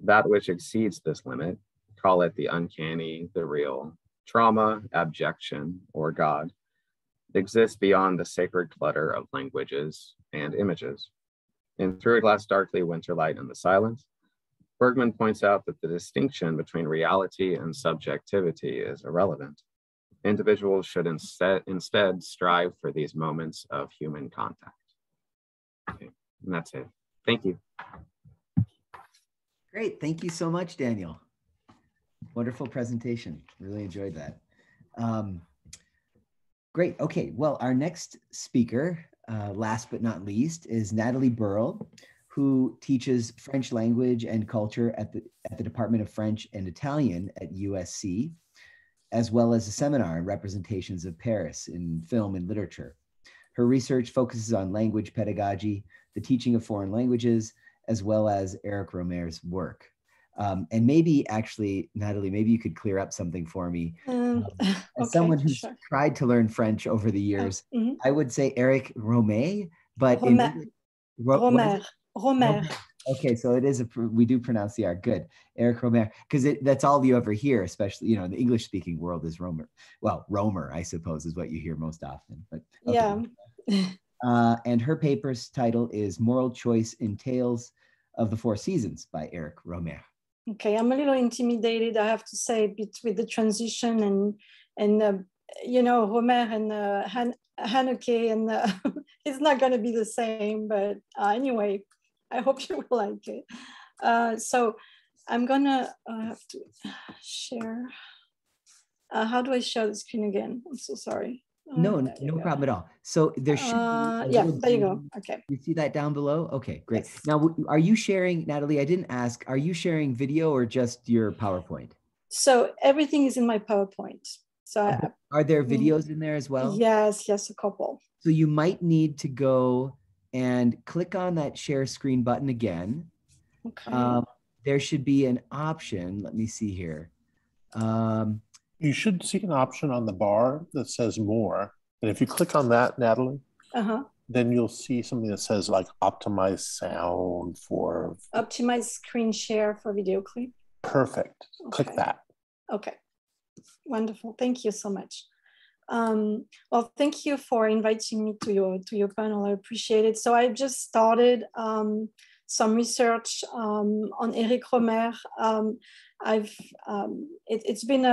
That which exceeds this limit, call it the uncanny, the real, trauma, abjection, or God, exists beyond the sacred clutter of languages and images. In Through a Glass Darkly, Winter Light and the Silence, Bergman points out that the distinction between reality and subjectivity is irrelevant. Individuals should instead, instead strive for these moments of human contact. Okay, and that's it. Thank you. Great. Thank you so much, Daniel. Wonderful presentation. Really enjoyed that. Um, Great. Okay. Well, our next speaker, uh, last but not least, is Natalie Burrell, who teaches French language and culture at the, at the Department of French and Italian at USC, as well as a seminar in representations of Paris in film and literature. Her research focuses on language pedagogy, the teaching of foreign languages, as well as Eric Rohmer's work. Um, and maybe actually, Natalie, maybe you could clear up something for me. Um, as okay, someone who's sure. tried to learn French over the years, mm-hmm. I would say Eric Rohmer, but Rohmer. In, Ro- Rohmer. Rohmer. Okay, so it is a we do pronounce the R good, Eric Rohmer, because that's all you ever hear, especially you know in the English speaking world is Rohmer. Well, Rohmer, I suppose, is what you hear most often. But okay. yeah. uh, and her paper's title is "Moral Choice in Tales of the Four Seasons" by Eric Rohmer. Okay, I'm a little intimidated, I have to say, with the transition and and uh, you know Rohmer and uh, Han- Haneke, and uh, it's not going to be the same. But uh, anyway, I hope you will like it. Uh, so I'm gonna uh, have to share. Uh, how do I share the screen again? I'm so sorry. No, no, no problem at all. So there should uh, yeah, there you go. Okay. You see that down below? Okay, great. Yes. Now, are you sharing, Natalie? I didn't ask. Are you sharing video or just your PowerPoint? So everything is in my PowerPoint. So I, are there mm-hmm. videos in there as well? Yes, yes, a couple. So you might need to go and click on that share screen button again. Okay. Um, there should be an option. Let me see here. Um, you should see an option on the bar that says more. And if you click on that, Natalie, uh-huh. then you'll see something that says like optimize sound for optimize screen share for video clip. Perfect. Okay. Click that. Okay. Wonderful. Thank you so much. Um, well, thank you for inviting me to your to your panel. I appreciate it. So I just started um, some research um, on Eric Rohmer. Um, I've um, it, has been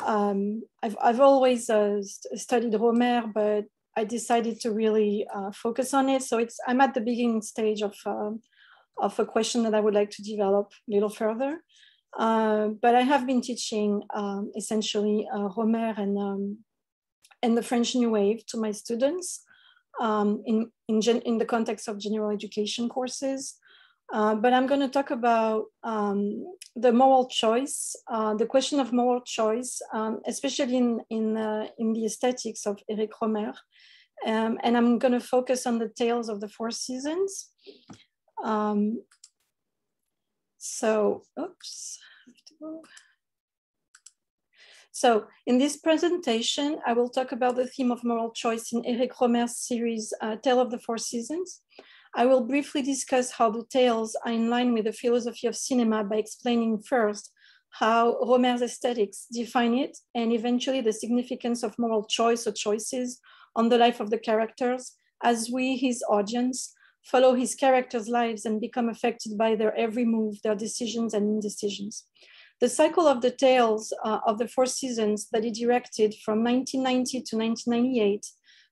um, I've I've always uh, studied Rohmer, but I decided to really uh, focus on it. So it's I'm at the beginning stage of uh, of a question that I would like to develop a little further. Uh, but I have been teaching um, essentially uh, Rohmer and um, and the French New Wave to my students um, in in, in the context of general education courses. Uh, but I'm going to talk about um, the moral choice, uh, the question of moral choice, um, especially in in, uh, in the aesthetics of Eric Rohmer, Um, and I'm going to focus on the tales of the four seasons. Um, so, oops. So in this presentation, I will talk about the theme of moral choice in Eric Rohmer's series, uh, Tale of the Four Seasons. I will briefly discuss how the tales are in line with the philosophy of cinema by explaining first how Rohmer's aesthetics define it and eventually the significance of moral choice or choices on the life of the characters as we, his audience, follow his characters' lives and become affected by their every move, their decisions and indecisions. The cycle of the tales uh, of the four seasons that he directed from 1990 to 1998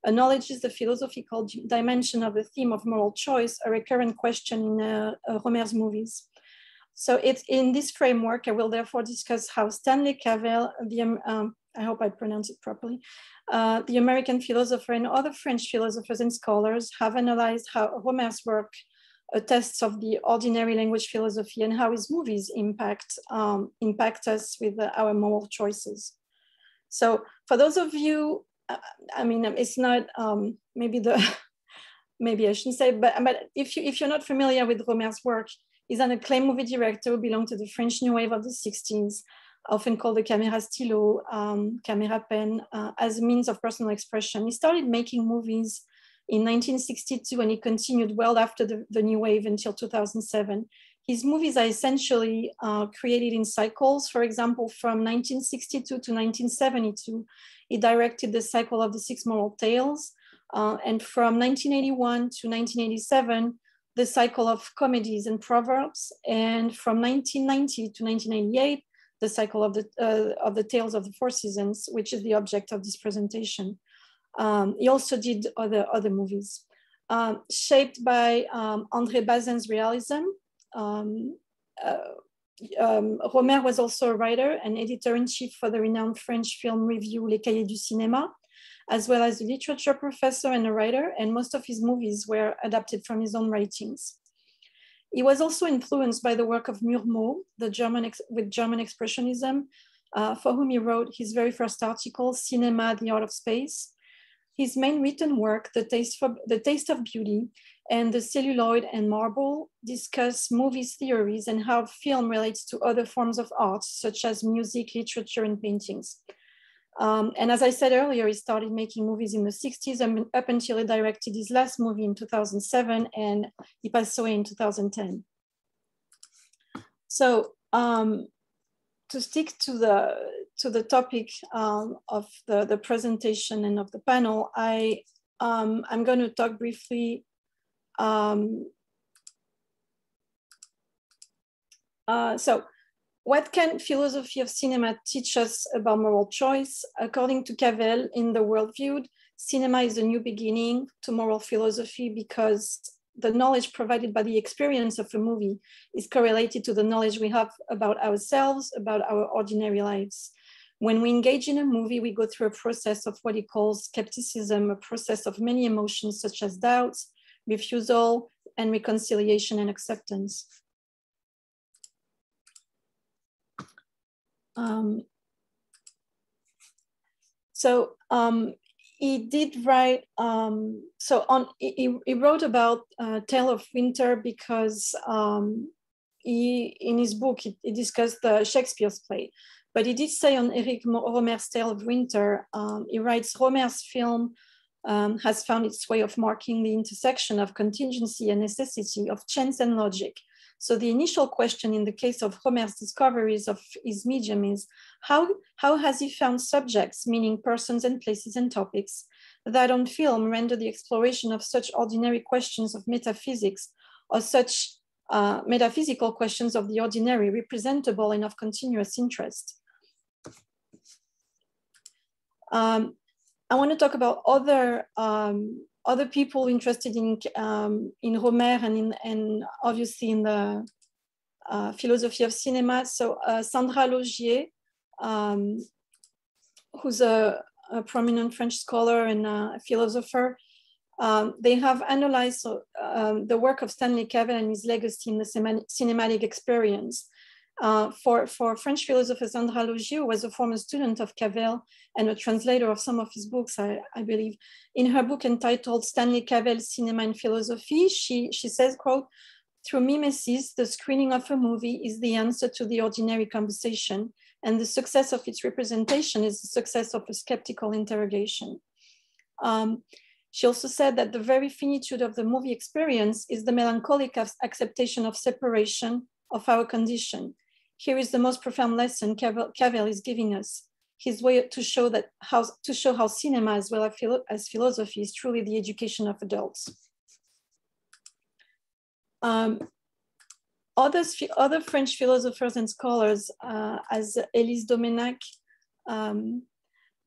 acknowledges the philosophical dimension of the theme of moral choice, a recurrent question in uh, uh, Rohmer's movies. So it's in this framework, I will therefore discuss how Stanley Cavell, the, um, um I hope I pronounce it properly, uh, the American philosopher and other French philosophers and scholars have analyzed how Rohmer's work tests of the ordinary language philosophy and how his movies impact, um, impact us with uh, our moral choices. So for those of you, I mean, it's not um, maybe the, maybe I shouldn't say, but, but if, you, if you're not familiar with Rohmer's work, he's an acclaimed movie director who belonged to the French New Wave of the 60s, often called the camera stylo, um, camera pen, uh, as a means of personal expression. He started making movies in 1962 and he continued well after the, the new wave until 2007. His movies are essentially uh, created in cycles. For example, from 1962 to 1972, he directed the cycle of the Six Moral Tales. Uh, and from 1981 to 1987, the cycle of comedies and proverbs. And from 1990 to 1998, the cycle of the, uh, of the Tales of the Four Seasons, which is the object of this presentation. Um, he also did other, other movies. Um, shaped by um, André Bazin's realism, um, uh, um, Rohmer was also a writer and editor-in-chief for the renowned French film review Les Cahiers du Cinéma, as well as a literature professor and a writer, and most of his movies were adapted from his own writings. He was also influenced by the work of Murnau, the German with German Expressionism, uh, for whom he wrote his very first article, Cinema, the Art of Space, his main written work, The Taste, for, the Taste of Beauty and The Celluloid and Marble, discuss movies theories and how film relates to other forms of art, such as music, literature, and paintings. Um, and as I said earlier, he started making movies in the 60s and up until he directed his last movie in 2007 and he passed away in 2010. So um, to stick to the to the topic um, of the, the presentation and of the panel, I, um, I'm going to talk briefly um, uh, so what can philosophy of cinema teach us about moral choice? According to Cavell, in the world viewed, cinema is a new beginning to moral philosophy because the knowledge provided by the experience of a movie is correlated to the knowledge we have about ourselves, about our ordinary lives. When we engage in a movie, we go through a process of what he calls skepticism, a process of many emotions such as doubts, refusal, and reconciliation and acceptance. Um, so um, he did write, um, so on, he, he wrote about uh, Tale of Winter because um, he, in his book, he, he discussed Shakespeare's play. But he did say on Eric Rohmer's Tale of Winter, um, he writes, Rohmer's film um, has found its way of marking the intersection of contingency and necessity, of chance and logic. So the initial question in the case of Rohmer's discoveries of his medium is, how, how has he found subjects, meaning persons and places and topics, that on film render the exploration of such ordinary questions of metaphysics or such uh, metaphysical questions of the ordinary representable and of continuous interest? Um, I want to talk about other um, other people interested in um, in Rohmer and in and obviously in the uh, philosophy of cinema. So uh, Sandra Laugier, um, who's a, a, prominent French scholar and a philosopher, um, they have analyzed uh, the work of Stanley Cavell and his legacy in the cinematic experience. Uh, for, for French philosopher Sandra Laugier, who was a former student of Cavell and a translator of some of his books, I, I believe. In her book entitled Stanley Cavell, Cinema and Philosophy, she, she says, quote, through mimesis, the screening of a movie is the answer to the ordinary conversation, and the success of its representation is the success of a skeptical interrogation. Um, she also said that the very finitude of the movie experience is the melancholic acceptation of separation of our condition. Here is the most profound lesson Cavell is giving us. His way to show that how to show how cinema as well as philosophy is truly the education of adults. Um, others, other French philosophers and scholars, uh, as Elise Domenach, um,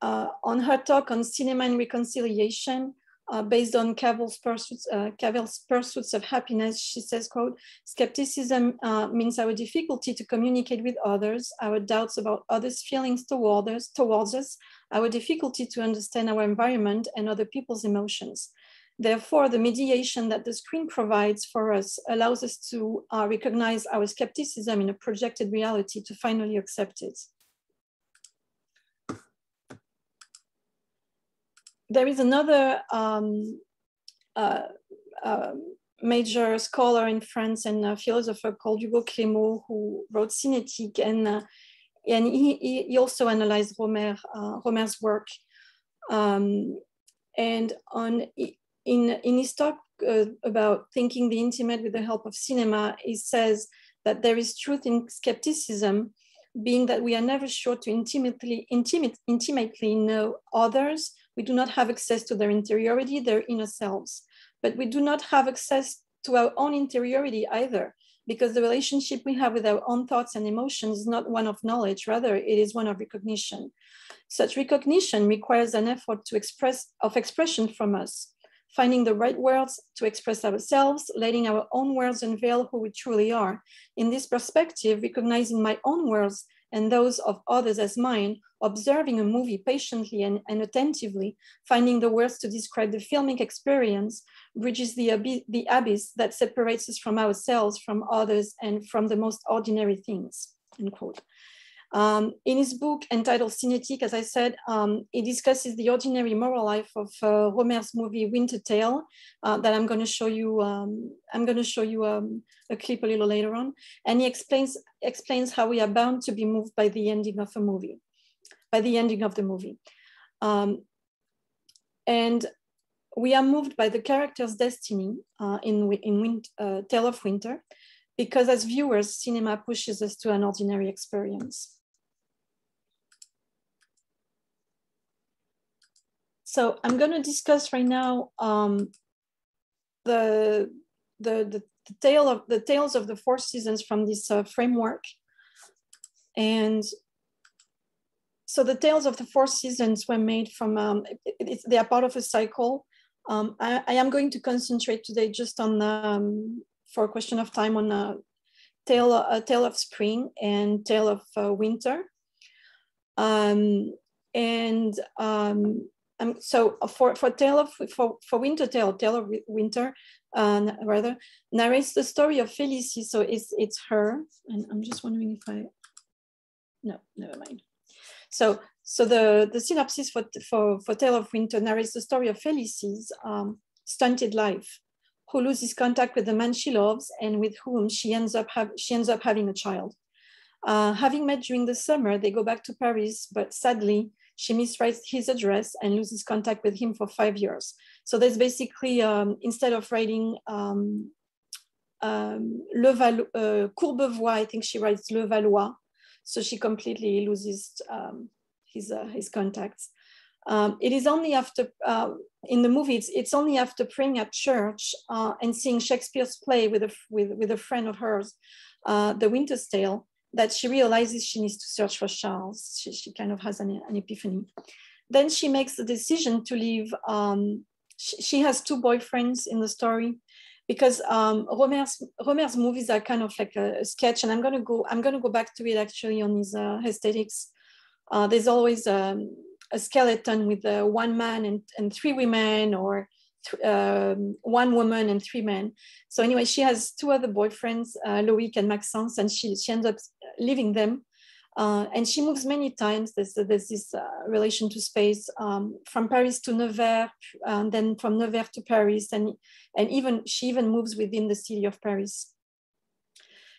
uh, on her talk on cinema and reconciliation, uh, based on Cavell's pursuits, uh, Cavell's pursuits of happiness, she says, quote, skepticism uh, means our difficulty to communicate with others, our doubts about others' feelings toward us, towards us, our difficulty to understand our environment and other people's emotions. Therefore, the mediation that the screen provides for us allows us to uh, recognize our skepticism in a projected reality to finally accept it. There is another um, uh, uh, major scholar in France and a philosopher called Hugo Clémot who wrote Cinéthique and, uh, and he, he also analyzed Rohmer, uh, Rohmer's work. Um, and on, in, in his talk uh, about thinking the intimate with the help of cinema, he says that there is truth in skepticism, being that we are never sure to intimately, intimate, intimately know others we do not have access to their interiority, their inner selves. But we do not have access to our own interiority either, because the relationship we have with our own thoughts and emotions is not one of knowledge, rather it is one of recognition. Such recognition requires an effort to express of expression from us, finding the right words to express ourselves, letting our own words unveil who we truly are. In this perspective, recognizing my own words and those of others as mine, observing a movie patiently and, and attentively, finding the words to describe the filmic experience, bridges the, ab- the abyss that separates us from ourselves, from others, and from the most ordinary things, end quote. Um, in his book entitled Cinéthique, as I said, um, he discusses the ordinary moral life of uh, movie Winter Tale uh, that I'm going to show you. Um, I'm going to show you um, a clip a little later on, and he explains explains how we are bound to be moved by the ending of a movie, by the ending of the movie, um, and we are moved by the character's destiny uh, in in uh, Tale of Winter, because as viewers, cinema pushes us to an ordinary experience. So I'm going to discuss right now um, the, the, the, the, tale of the tales of the four seasons from this uh, framework. And so the tales of the four seasons were made from, um, it, they are part of a cycle. Um, I, I, am going to concentrate today just on, um, for a question of time, on a tale, a tale of spring and tale of uh, winter. Um, and um, um, so for for tale of for for winter tale tale of winter uh, rather narrates the story of Felicie. So it's it's her, and I'm just wondering if I no never mind. So so the the synopsis for for for tale of winter narrates the story of Felicie's um, stunted life, who loses contact with the man she loves and with whom she ends up she ends up having a child. Uh, having met during the summer, they go back to Paris, but sadly, she miswrites his address and loses contact with him for five years. So there's basically, um, instead of writing um, um, Le Val uh, Courbevoie, I think she writes Le Valois. So she completely loses um, his, uh, his contacts. Um, it is only after, uh, in the movie, it's, it's only after praying at church uh, and seeing Shakespeare's play with a, with, with a friend of hers, uh, The Winter's Tale, that she realizes she needs to search for Charles. She, she kind of has an, an epiphany. Then she makes the decision to leave. Um, she, she, has two boyfriends in the story because um, Rohmer's, Rohmer's movies are kind of like a, a, sketch, and I'm gonna go. I'm gonna go back to it actually on his uh, aesthetics. Uh, there's always um, a skeleton with uh, one man and, and three women, or um, one woman and three men. So anyway, she has two other boyfriends, uh, Loic and Maxence, and she, she ends up leaving them. Uh, and she moves many times. There's, there's this uh, relation to space um, from Paris to Nevers, and then from Nevers to Paris, and, and even she even moves within the city of Paris.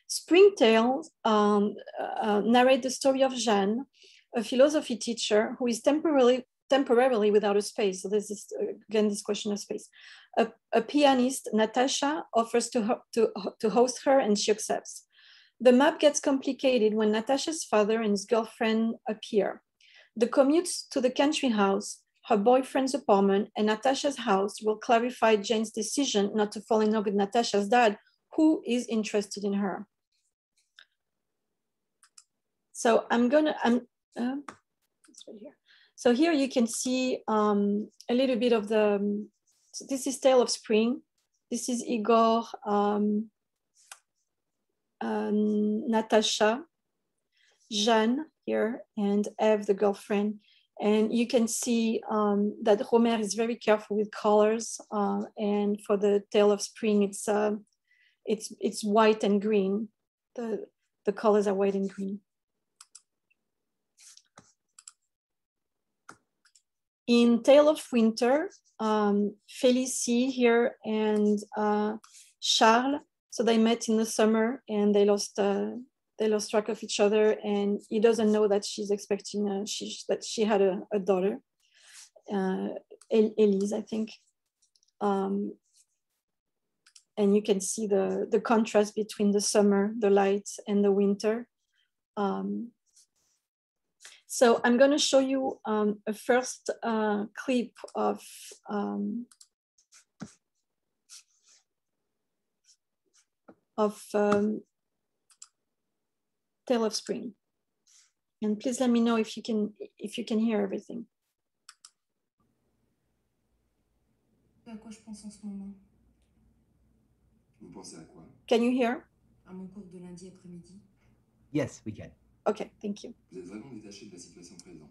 Spring Tales um, uh, narrate the story of Jeanne, a philosophy teacher who is temporarily temporarily without a space. So this is again this question of space. A, a pianist, Natasha, offers to, to, to host her and she accepts. The map gets complicated when Natasha's father and his girlfriend appear. The commute to the country house, her boyfriend's apartment, and Natasha's house will clarify Jane's decision not to fall in love with Natasha's dad, who is interested in her. So I'm gonna, I'm, uh, right here. So here you can see um, a little bit of the, um, so this is Tale of Spring. This is Igor, um, um, Natasha, Jeanne here, and Eve, the girlfriend. And you can see um, that Rohmer is very careful with colors. Uh, and for the Tale of Spring, it's, uh, it's, it's white and green. The, the colors are white and green. In Tale of Winter, um, Félicie here and uh, Charles, so they met in the summer and they lost uh, they lost track of each other and he doesn't know that she's expecting a, she, that she had a, a daughter, uh, Elise, I think. Um, and you can see the, the contrast between the summer, the light, and the winter. Um, so I'm going to show you um, a first uh, clip of um, of um, Tale of Spring. And please let me know if you can if you can hear everything. À quoi je pense en ce moment Vous pensez à quoi Can you hear? À mon cours de lundi après-midi. Yes, we can. Okay, thank you. Vous êtes vraiment détaché de la situation présente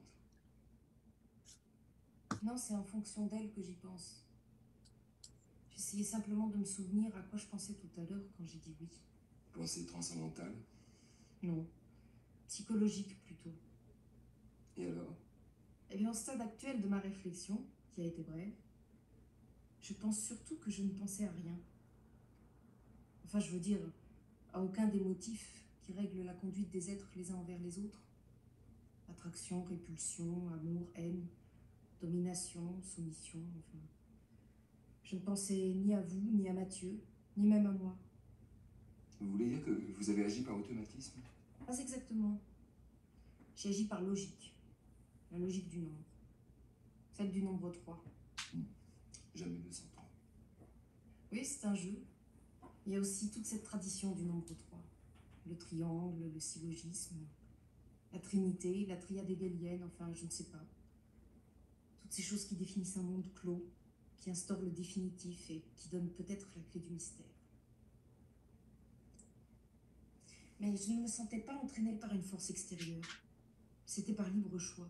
Non, c'est en fonction d'elle que j'y pense. J'essayais simplement de me souvenir à quoi je pensais tout à l'heure quand j'ai dit oui. Pensée transcendantale Non, psychologique plutôt. Et alors? Eh bien, au stade actuel de ma réflexion, qui a été brève, je pense surtout que je ne pensais à rien. Enfin, je veux dire, à aucun des motifs qui règle la conduite des êtres les uns envers les autres. Attraction, répulsion, amour, haine, domination, soumission, enfin. Je ne pensais ni à vous, ni à Mathieu, ni même à moi. Vous voulez dire que vous avez agi par automatisme? Pas exactement. J'ai agi par logique. La logique du nombre. Celle du nombre 3. Jamais 203. Oui, c'est un jeu. Il y a aussi toute cette tradition du nombre 3 le triangle, le syllogisme, la trinité, la triade hégélienne, enfin, je ne sais pas. Toutes ces choses qui définissent un monde clos, qui instaurent le définitif et qui donnent peut-être la clé du mystère. Mais je ne me sentais pas entraînée par une force extérieure. C'était par libre choix.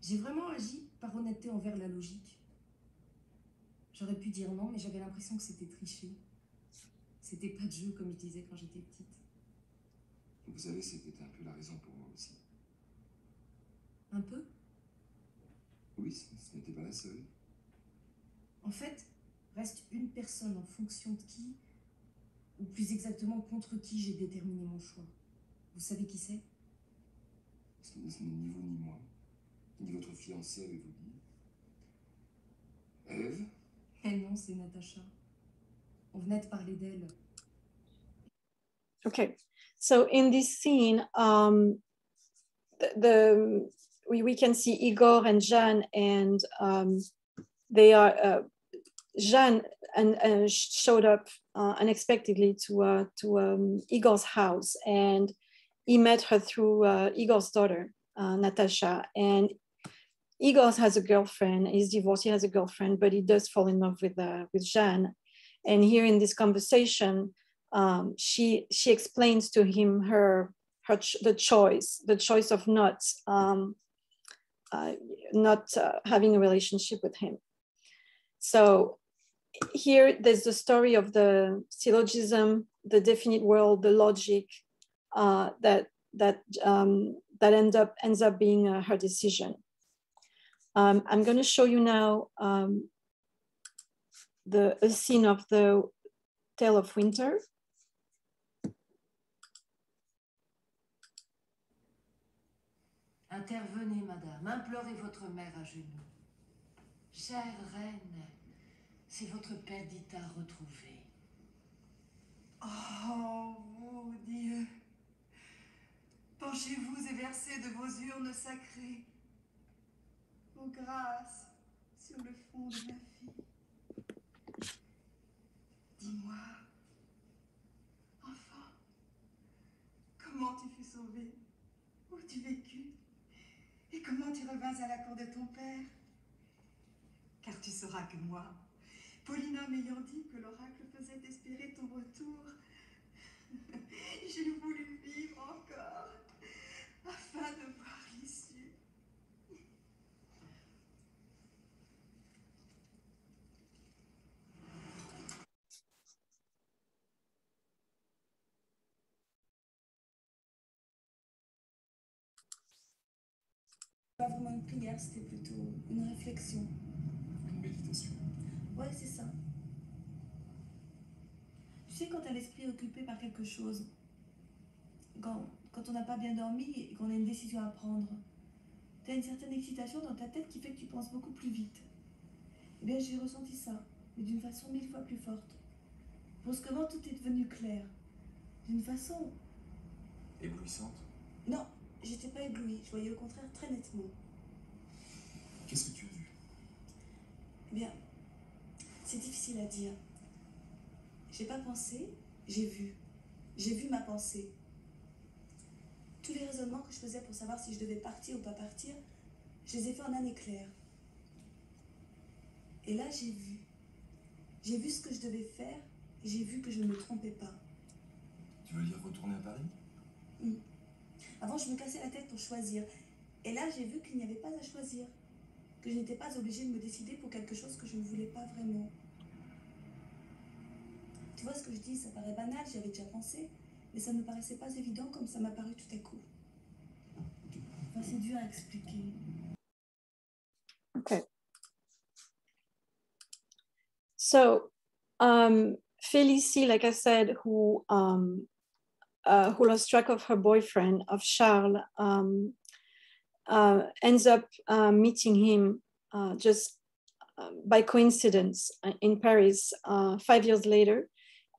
J'ai vraiment agi par honnêteté envers la logique. J'aurais pu dire non, mais j'avais l'impression que c'était triché. C'était pas de jeu, comme je disais quand j'étais petite. Vous savez, c'était un peu la raison pour moi aussi. Un peu? Oui, ce, ce n'était pas la seule. En fait, reste une personne en fonction de qui, ou plus exactement contre qui j'ai déterminé mon choix. Vous savez qui c'est? Ce n'est ni vous ni moi, ni votre fiancée, avez-vous dit Ève? Eh non, c'est Natacha. On venait de parler d'elle. Okay, so in this scene, um, the, the we, we can see Igor and Jeanne, and um, they are uh, Jeanne and, and showed up uh, unexpectedly to uh, to um, Igor's house, and he met her through uh, Igor's daughter, uh, Natasha, and Igor has a girlfriend. He's divorced. He has a girlfriend, but he does fall in love with uh, with Jeanne. And here in this conversation, um, she she explains to him her her ch the choice, the choice of not um, uh, not uh, having a relationship with him. So here there's the story of the syllogism, the definite world, the logic uh, that that um, that end up ends up being uh, her decision. Um, I'm going to show you now um, the a scene of the Tale of Winter. Intervenez, madame, implorez votre mère à genoux. Chère reine, c'est votre Perdita retrouvée. Oh, mon Dieu, penchez-vous et versez de vos urnes sacrées vos grâces sur le front de ma fille. Dis-moi, enfant, comment tu fus sauvé Où tu vécus Et comment tu revins à la cour de ton père? Car tu sauras que moi, Paulina m'ayant dit que l'oracle faisait espérer ton retour, j'ai voulu vivre afin de voir l'issue. Pas vraiment une prière, c'était plutôt une réflexion. Une méditation. Ouais, c'est ça. Tu sais, quand t'as l'esprit occupé par quelque chose, quand, quand on n'a pas bien dormi et qu'on a une décision à prendre, t'as une certaine excitation dans ta tête qui fait que tu penses beaucoup plus vite. Eh bien, j'ai ressenti ça, mais d'une façon mille fois plus forte. Brusquement, tout est devenu clair. D'une façon... Éblouissante? Non, j'étais pas éblouie, je voyais au contraire très nettement. Qu'est-ce que tu as vu Eh bien, c'est difficile à dire. J'ai pas pensé, j'ai vu. J'ai vu ma pensée. Tous les raisonnements que je faisais pour savoir si je devais partir ou pas partir, je les ai faits en un éclair. Et là, j'ai vu. J'ai vu ce que je devais faire et j'ai vu que je ne me trompais pas. Tu veux dire retourner à Paris? Hmm. Avant, je me cassais la tête pour choisir. Et là, j'ai vu qu'il n'y avait pas à choisir. Que je n'étais pas obligée de me décider pour quelque chose que je ne voulais pas vraiment. Tu vois ce que je dis, ça paraît banal, j'y avais déjà pensé, mais ça ne me paraissait pas évident comme ça m'a paru tout à coup. C'est dur à expliquer. Okay. So, um, Félicie, like I said, who um, uh, who lost track of her boyfriend, of Charles, um, uh, ends up uh, meeting him uh, just uh, by coincidence uh, in Paris five years later.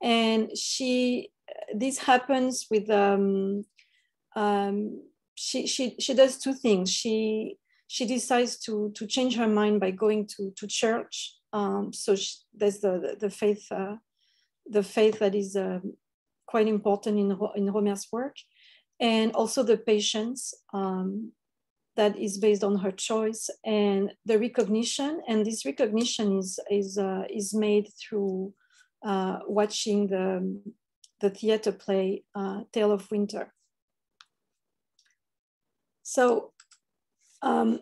And she, this happens with, um, um, she, she, she does two things. She, she decides to, to change her mind by going to, to church. Um, so she, there's the, the faith, the faith that is quite important in, in Rohmer's work, and also the patience um, that is based on her choice and the recognition. And this recognition is, is, uh, is made through uh, watching the, the theater play uh, Tale of Winter. So, um,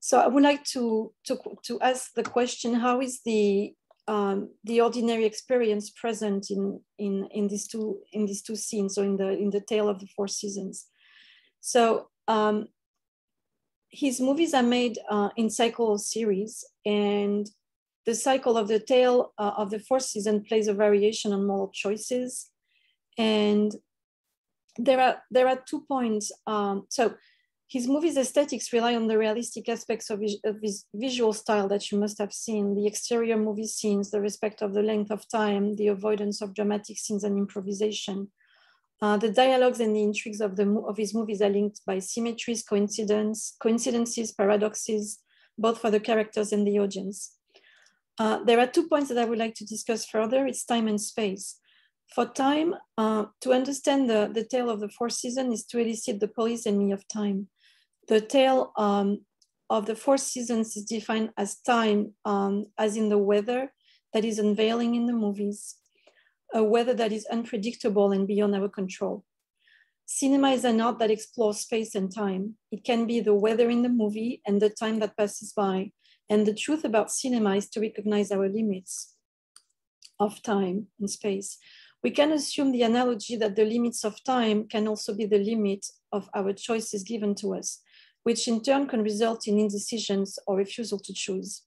so I would like to, to, to ask the question, how is the um, the ordinary experience present in, in, in, these two, in these two scenes, so in the, in the tale of the four seasons. So um, his movies are made uh, in cycle series and the cycle of the tale uh, of the fourth season plays a variation on moral choices. And there are, there are two points. Um, so his movie's aesthetics rely on the realistic aspects of of his, visual style that you must have seen, the exterior movie scenes, the respect of the length of time, the avoidance of dramatic scenes and improvisation. Uh, the dialogues and the intrigues of, the, of his movies are linked by symmetries, coincidence, coincidences, paradoxes, both for the characters and the audience. Uh, there are two points that I would like to discuss further. It's time and space. For time, uh, to understand the, the tale of the fourth season is to elicit the polysemy of time. The tale um, of the four seasons is defined as time, um, as in the weather that is unveiling in the movies, a weather that is unpredictable and beyond our control. Cinema is an art that explores space and time. It can be the weather in the movie and the time that passes by, And the truth about cinema is to recognize our limits of time and space. We can assume the analogy that the limits of time can also be the limit of our choices given to us, which in turn can result in indecisions or refusal to choose.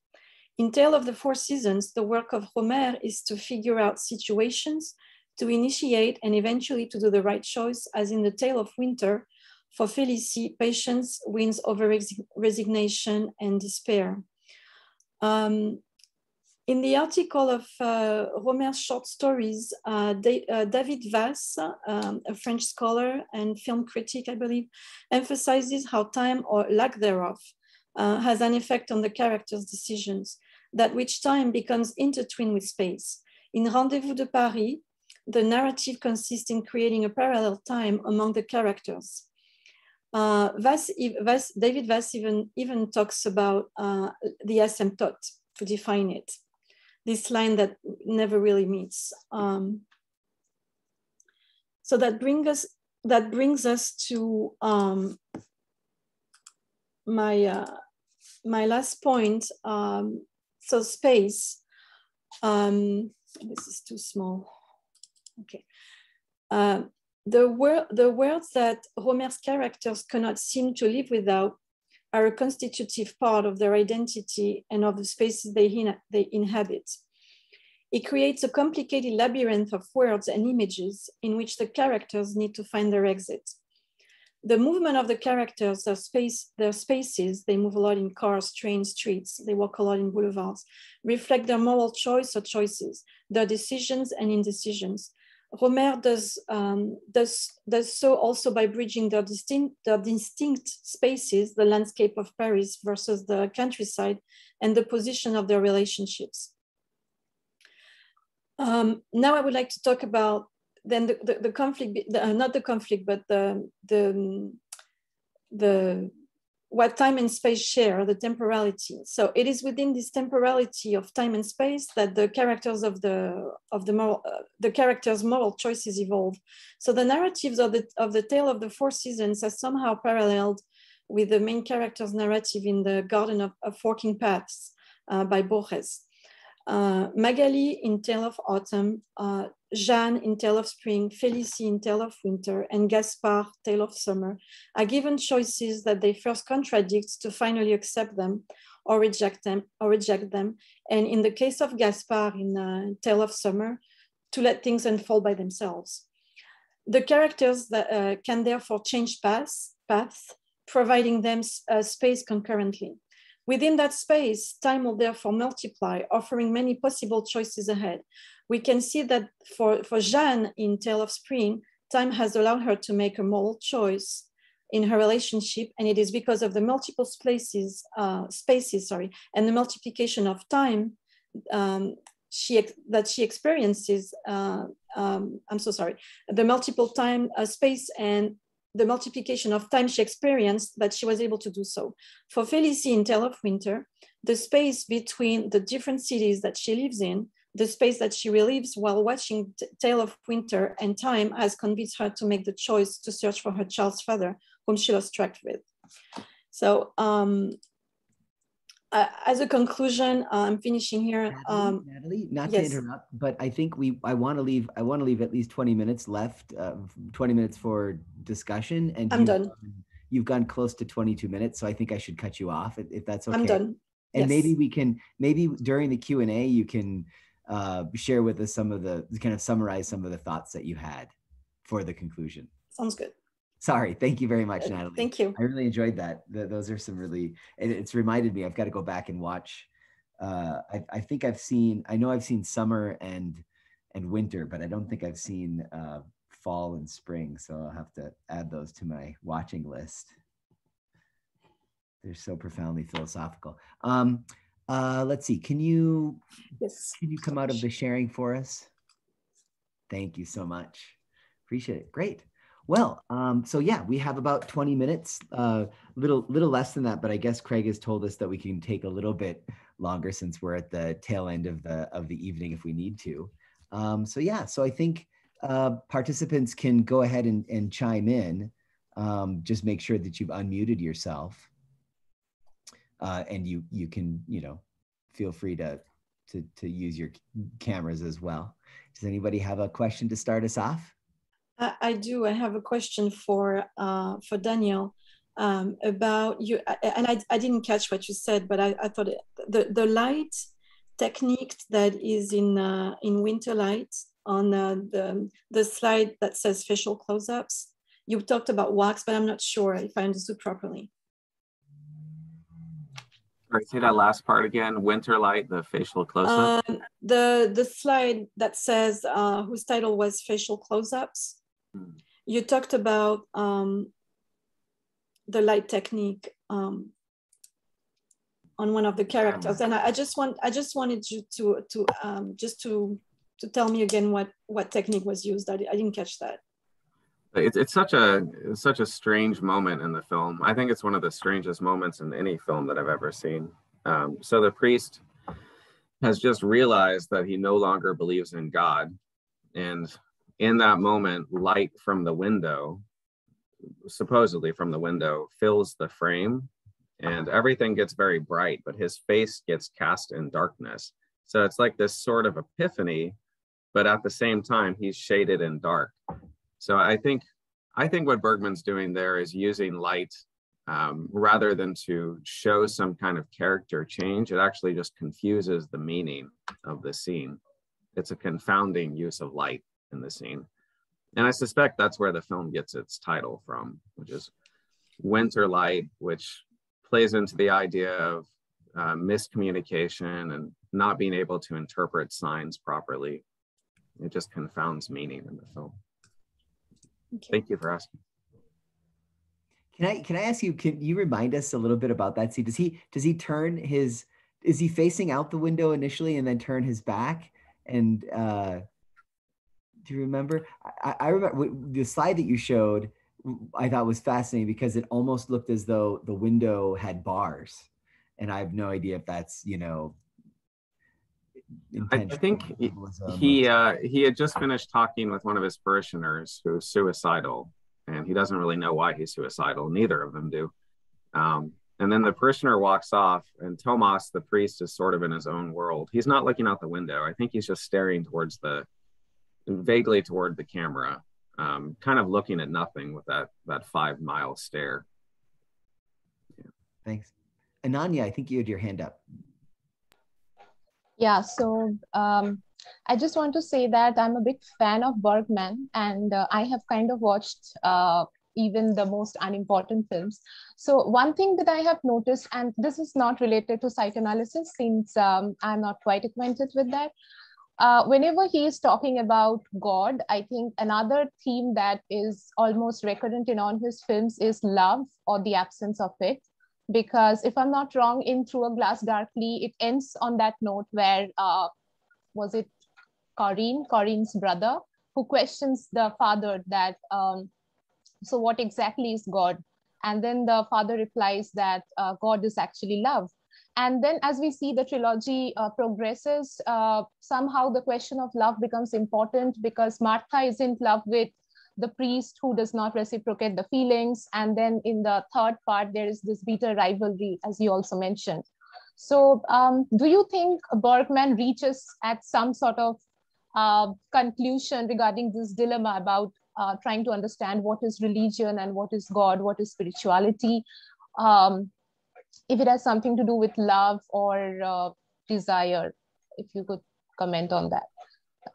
In Tale of the Four Seasons, the work of Rohmer is to figure out situations, to initiate and eventually to do the right choice, as in the Tale of Winter, for Felicie, patience wins over resignation and despair. Um, in the article of uh, Rohmer's short stories, uh, uh, David Vass, um, a French scholar and film critic, I believe, emphasizes how time or lack thereof uh, has an effect on the character's decisions, that which time becomes intertwined with space. In Rendezvous de Paris, the narrative consists in creating a parallel time among the characters. Uh, Vass, Vass, David Vass even, even talks about uh, the asymptote to define it, this line that never really meets. Um, so that brings us that brings us to um, my uh, my last point. Um, so space. Um, this is too small. Okay. Uh, the, wor the words that Rohmer's characters cannot seem to live without are a constitutive part of their identity and of the spaces they, in they inhabit. It creates a complicated labyrinth of words and images in which the characters need to find their exit. The movement of the characters, their, space, their spaces, they move a lot in cars, trains, streets, they walk a lot in boulevards, reflect their moral choice or choices, their decisions and indecisions, Rohmer does, um, does, does so also by bridging their distinct, their distinct spaces, the landscape of Paris versus the countryside, and the position of their relationships. Um, now I would like to talk about then the, the, the conflict, the, uh, not the conflict, but the, the, the what time and space share, the temporality. So it is within this temporality of time and space that the characters of the of the moral, uh, the characters' moral choices evolve. So the narratives of the of the tale of the four seasons are somehow paralleled with the main character's narrative in the Garden of, of Forking Paths uh, by Borges. Uh, Magali in Tale of Autumn, uh, Jeanne in Tale of Spring, Felicie in Tale of Winter, and Gaspard, Tale of Summer, are given choices that they first contradict to finally accept them or reject them, or reject them. And in the case of Gaspard in uh, Tale of Summer, to let things unfold by themselves. The characters that uh, can therefore change paths, paths providing them uh, space concurrently. Within that space, time will therefore multiply, offering many possible choices ahead. We can see that for, for Jeanne in Tale of Spring, time has allowed her to make a moral choice in her relationship, and it is because of the multiple spaces, uh, spaces, sorry, and the multiplication of time um, she that she experiences. Uh, um, I'm so sorry. The multiple time, uh, space, and the multiplication of time she experienced that she was able to do so. For Felicie in Tale of Winter, the space between the different cities that she lives in, the space that she relives while watching Tale of Winter and Time has convinced her to make the choice to search for her child's father, whom she lost track with. So um, uh, as a conclusion, uh, I'm finishing here. Natalie, um, Natalie not yes. to interrupt, but I think we I want to leave I want to leave at least 20 minutes left, uh, 20 minutes for discussion. And I'm you've done. You've gone close to 22 minutes, so I think I should cut you off if, if that's okay. I'm done. And Yes. maybe we can maybe during the Q and A you can uh, share with us some of the kind of summarize some of the thoughts that you had for the conclusion. Sounds good. Sorry, thank you very much, Natalie. Thank you. I really enjoyed that. Th- those are some really. It, it's reminded me. I've got to go back and watch. Uh, I, I think I've seen. I know I've seen summer and and winter, but I don't think I've seen uh, fall and spring. So I'll have to add those to my watching list. They're so profoundly philosophical. Um, uh, let's see. Can you Yes. can you come out of the sharing for us? Thank you so much. Appreciate it. Great. Well, um, so yeah, we have about 20 minutes, uh, little little less than that, but I guess Craig has told us that we can take a little bit longer since we're at the tail end of the of the evening if we need to. Um, so yeah, so I think uh, participants can go ahead and, and chime in. Um, just make sure that you've unmuted yourself. uh, and you you can you know feel free to to to use your cameras as well. Does anybody have a question to start us off? I, I do. I have a question for uh, for Daniel um, about you, and I, I didn't catch what you said, but I, I thought it, the the light technique that is in uh, in Winter Light on uh, the the slide that says facial close-ups. You talked about wax, but I'm not sure if I understood properly. Sorry, say that last part again. Winter light, the facial close-up. Um, the the slide that says uh, whose title was facial close-ups. You talked about um, the light technique um, on one of the characters, and I, I, just want I just wanted you to to um, just to to tell me again what what technique was used. I, I didn't catch that. It's, it's such a it's such a strange moment in the film. I think it's one of the strangest moments in any film that I've ever seen. Um, so the priest has just realized that he no longer believes in God, and in that moment, light from the window, supposedly from the window, fills the frame, and everything gets very bright, but his face gets cast in darkness. So it's like this sort of epiphany, but at the same time, he's shaded in dark. So I think I think what Bergman's doing there is using light um, rather than to show some kind of character change. It actually just confuses the meaning of the scene. It's a confounding use of light in the scene. And I suspect that's where the film gets its title from, which is Winter Light, which plays into the idea of uh, miscommunication and not being able to interpret signs properly. It just confounds meaning in the film. Okay. Thank you for asking. Can I can I ask you? Can you remind us a little bit about that scene? Does he does he turn his is he facing out the window initially and then turn his back? And uh, do you remember? I, I remember the slide that you showed. I thought was fascinating because it almost looked as though the window had bars, and I have no idea if that's you know I, I think he he, uh, he had just finished talking with one of his parishioners who's suicidal, and he doesn't really know why he's suicidal. Neither of them do. Um, and then the parishioner walks off, and Tomas, the priest, is sort of in his own world. He's not looking out the window. I think he's just staring towards the, vaguely toward the camera, um, kind of looking at nothing with that that five mile stare. Yeah. Thanks, Ananya. I think you had your hand up. Yeah, so um, I just want to say that I'm a big fan of Bergman, and uh, I have kind of watched uh, even the most unimportant films. So one thing that I have noticed, and this is not related to psychoanalysis since um, I'm not quite acquainted with that. Uh, whenever he is talking about God, I think another theme that is almost recurrent in all his films is love or the absence of it because if I'm not wrong, in Through a Glass Darkly, it ends on that note where uh, was it Karin, Karin's brother, who questions the father that, um, so what exactly is God? And then the father replies that uh, God is actually love. And then as we see the trilogy uh, progresses, uh, somehow the question of love becomes important because Martha is in love with the priest who does not reciprocate the feelings. And then in the third part, there is this bitter rivalry, as you also mentioned. So um, do you think Bergman reaches at some sort of uh, conclusion regarding this dilemma about uh, trying to understand what is religion and what is God, what is spirituality? Um, if it has something to do with love or uh, desire, if you could comment on that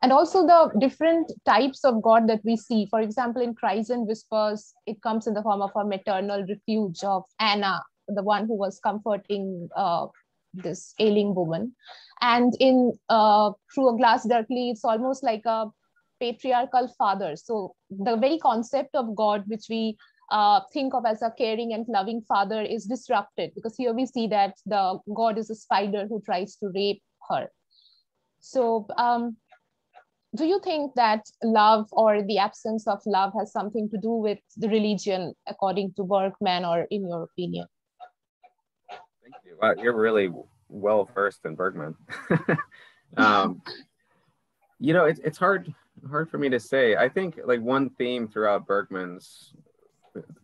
and also the different types of God that we see. For example, in Cries and Whispers, it comes in the form of a maternal refuge of Anna, the one who was comforting uh, this ailing woman. And in uh, Through a Glass Darkly, it's almost like a patriarchal father. So the very concept of God, which we uh, think of as a caring and loving father, is disrupted because here we see that the God is a spider who tries to rape her. So um, do you think that love or the absence of love has something to do with the religion according to bergman or in your opinion? Thank you. You're really well versed in bergman. Um, you know it's, it's hard hard for me to say. I think like one theme throughout bergman's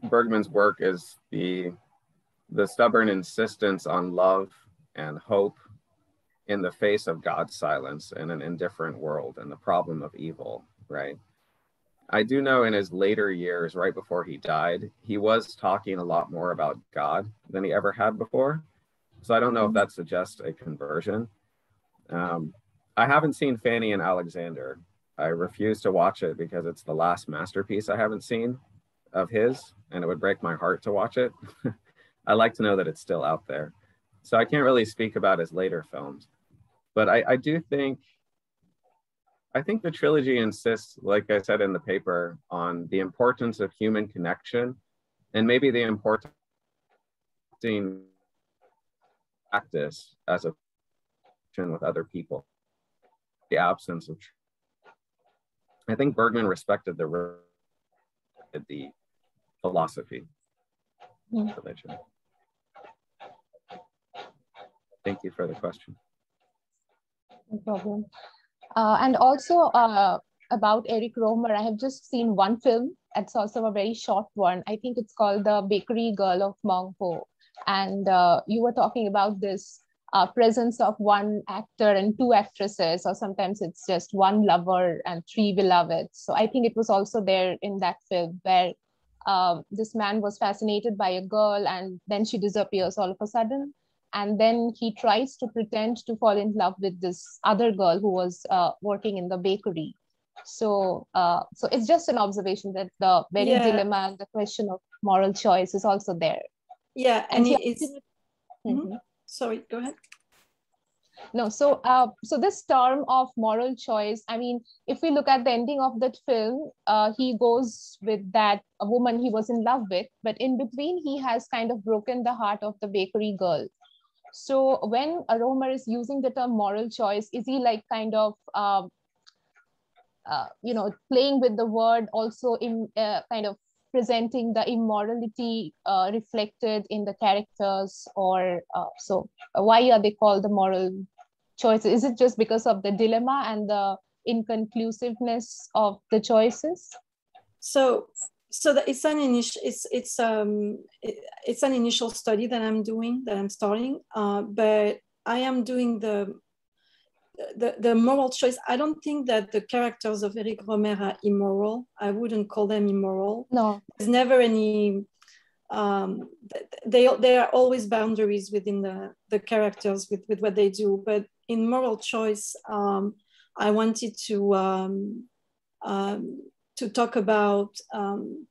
bergman's work is the the stubborn insistence on love and hope in the face of God's silence in an indifferent world and the problem of evil, right? I do know in his later years, right before he died, he was talking a lot more about God than he ever had before. So I don't know if that suggests a conversion. Um, I haven't seen Fanny and Alexander. I refuse to watch it because it's the last masterpiece I haven't seen of his, and it would break my heart to watch it. I like to know that it's still out there. So I can't really speak about his later films. But I, I do think I think the trilogy insists, like I said in the paper, on the importance of human connection and maybe the importance practice as a with other people. The absence of I think Bergman respected the the philosophy Hmm. religion. Thank you for the question. No problem. Uh, and also uh, about Eric Rohmer, I have just seen one film. It's also a very short one. I think it's called The Bakery Girl of Monceau. And uh, you were talking about this uh, presence of one actor and two actresses, or sometimes it's just one lover and three beloveds. So I think it was also there in that film where um, this man was fascinated by a girl and then she disappears all of a sudden and then he tries to pretend to fall in love with this other girl who was uh, working in the bakery so uh, so it's just an observation that the very Yeah. dilemma and the question of moral choice is also there Yeah, And and he it's. Mhm. Mhm. Sorry, go ahead. No so uh, so this term of moral choice i mean if we look at the ending of that film uh, he goes with that a woman he was in love with but in between he has kind of broken the heart of the bakery girl. So when a Rohmer is using the term moral choice is he like kind of um, uh, you know playing with the word also in uh, kind of presenting the immorality uh, reflected in the characters or uh, so uh, why are they called the moral choices? Is it just because of the dilemma and the inconclusiveness of the choices? So, so that it's an initial, it's it's um it- it's an initial study that I'm doing that I'm starting, uh, but I am doing the the, the moral choice. I don't think that the characters of Eric Rohmer are immoral. I wouldn't call them immoral. No, there's never any. Um, th- they there are always boundaries within the the characters with with what they do. But in moral choice, um, I wanted to um, um, to talk about um,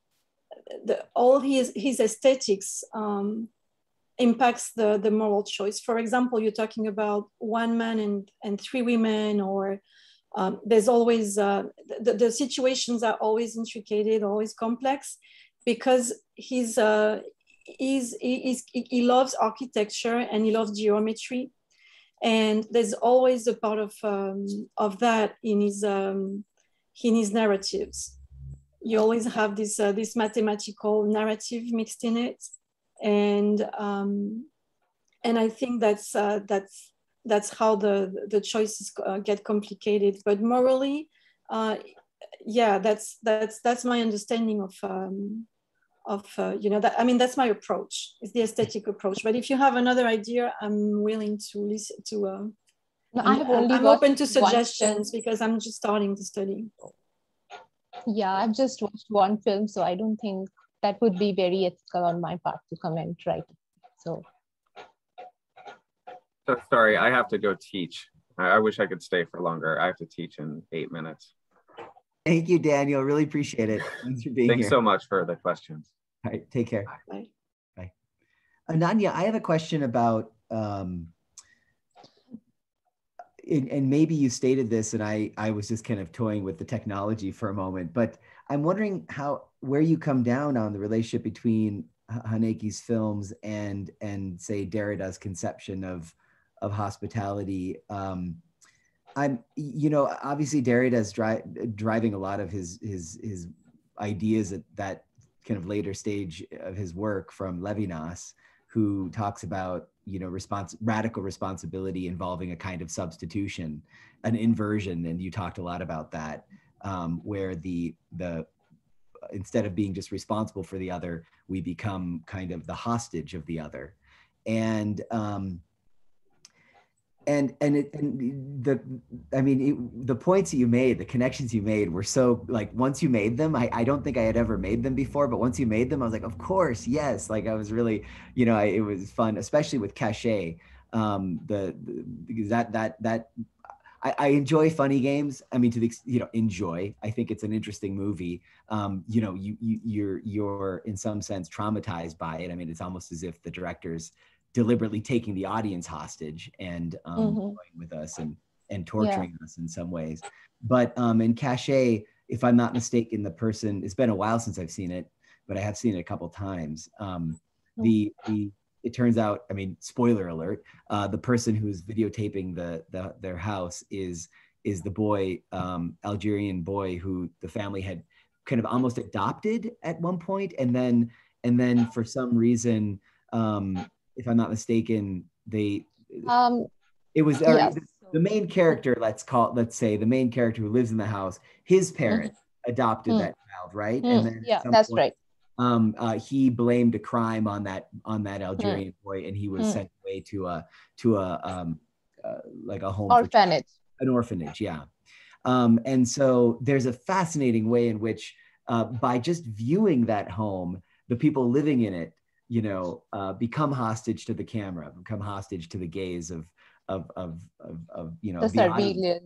the, all his his aesthetics um, impacts the the moral choice. For example, you're talking about one man and and three women, or um, there's always uh, the, the situations are always intricate, always complex, because he's uh, he's, he's he loves architecture and he loves geometry, and there's always a part of um, of that in his um, in his narratives. You always have this uh, this mathematical narrative mixed in it, and um, and I think that's uh, that's that's how the the choices uh, get complicated. But morally, uh, yeah, that's that's that's my understanding of um, of uh, you know that I mean that's my approach. It's the aesthetic approach. But if you have another idea, I'm willing to listen to. Uh, No, I I'm, have only I'm open to suggestions because I'm just starting the study. yeah i've just watched one film so i don't think that would be very ethical on my part to comment right so So sorry, I have to go teach. I, I wish I could stay for longer. I have to teach in eight minutes. Thank you, Daniel. Really appreciate it. Thanks for being Thanks here. so much for the questions. All right, take care. Bye. Bye. Ananya, I have a question about, um, and, and maybe you stated this, and I, I was just kind of toying with the technology for a moment, but I'm wondering how, where you come down on the relationship between H- Haneke's films and, and say Derrida's conception of, of hospitality. Um, I'm, you know, obviously Derrida's dri- driving a lot of his, his, his ideas at that kind of later stage of his work from Levinas, who talks about you know respons- radical responsibility involving a kind of substitution, an inversion, and you talked a lot about that, um, where the the instead of being just responsible for the other, we become kind of the hostage of the other. And um, and and it and the i mean it, the points that you made the connections you made were so like once you made them I, I don't think i had ever made them before but once you made them i was like of course yes. Like i was really you know I, it was fun especially with Caché um the, the because that that that I, I enjoy funny games. I mean, to the you know, enjoy. I think it's an interesting movie. Um, you know, you, you you're you're in some sense traumatized by it. I mean, it's almost as if the directors deliberately taking the audience hostage and um, Mhm. going with us and and torturing us in some ways. But um, in Caché, if I'm not mistaken, the person it's been a while since I've seen it, but I have seen it a couple times. Um, the the it turns out, I mean, spoiler alert, uh, the person who's videotaping the, the their house is is the boy, um, Algerian boy who the family had kind of almost adopted at one point, and then and then for some reason, um, if I'm not mistaken, they Um, it was yes. the, main character. Let's call let's say the main character who lives in the house. His parents adopted Mm. that child, right? Mm, at yeah, that's point, right. Um, uh, he blamed a crime on that on that Algerian boy, and he was Mm. sent away to a to a um, uh, like a home Orphanage. an orphanage yeah um, and so there's a fascinating way in which uh, by just viewing that home the people living in it you know uh, become hostage to the camera become hostage to the gaze of of of of, of you know The the surveillance.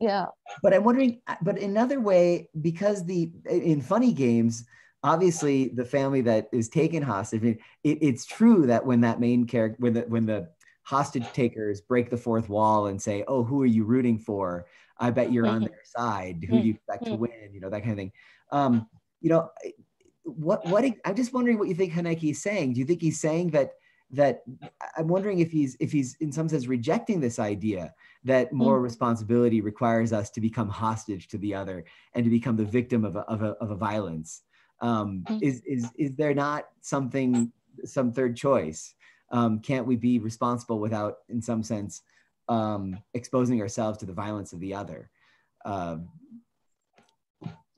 Yeah. but i'm wondering but another way because the in funny games obviously the family that is taken hostage I mean, it, it's true that when that main character when the when the hostage takers break the fourth wall and say oh who are you rooting for? I bet you're on their side. Who do you expect to Mhm. win? You know that kind of thing. Um you know what what i'm just wondering what you think haneke is saying. Do you think he's saying that that i'm wondering if he's if he's in some sense rejecting this idea that more responsibility requires us to become hostage to the other and to become the victim of a, of a, of a violence um, is, is, is there not something, some third choice? Um, can't we be responsible without, in some sense, um, exposing ourselves to the violence of the other? Um,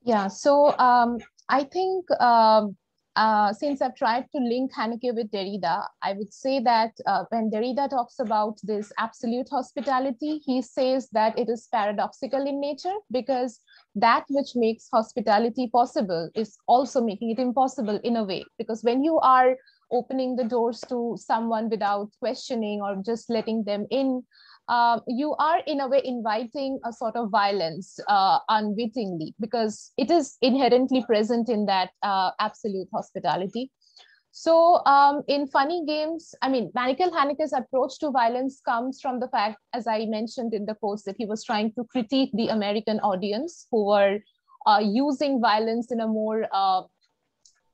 Yeah, so um, I think um, uh, since I've tried to link Haneke with Derrida, I would say that uh, when Derrida talks about this absolute hospitality, he says that it is paradoxical in nature because that which makes hospitality possible is also making it impossible in a way. Because when you are opening the doors to someone without questioning or just letting them in, um, you are in a way inviting a sort of violence uh, unwittingly because it is inherently present in that uh, absolute hospitality. So um, in funny games, I mean, Michael Haneke's approach to violence comes from the fact, as I mentioned in the post, that he was trying to critique the American audience who were uh, using violence in a more uh,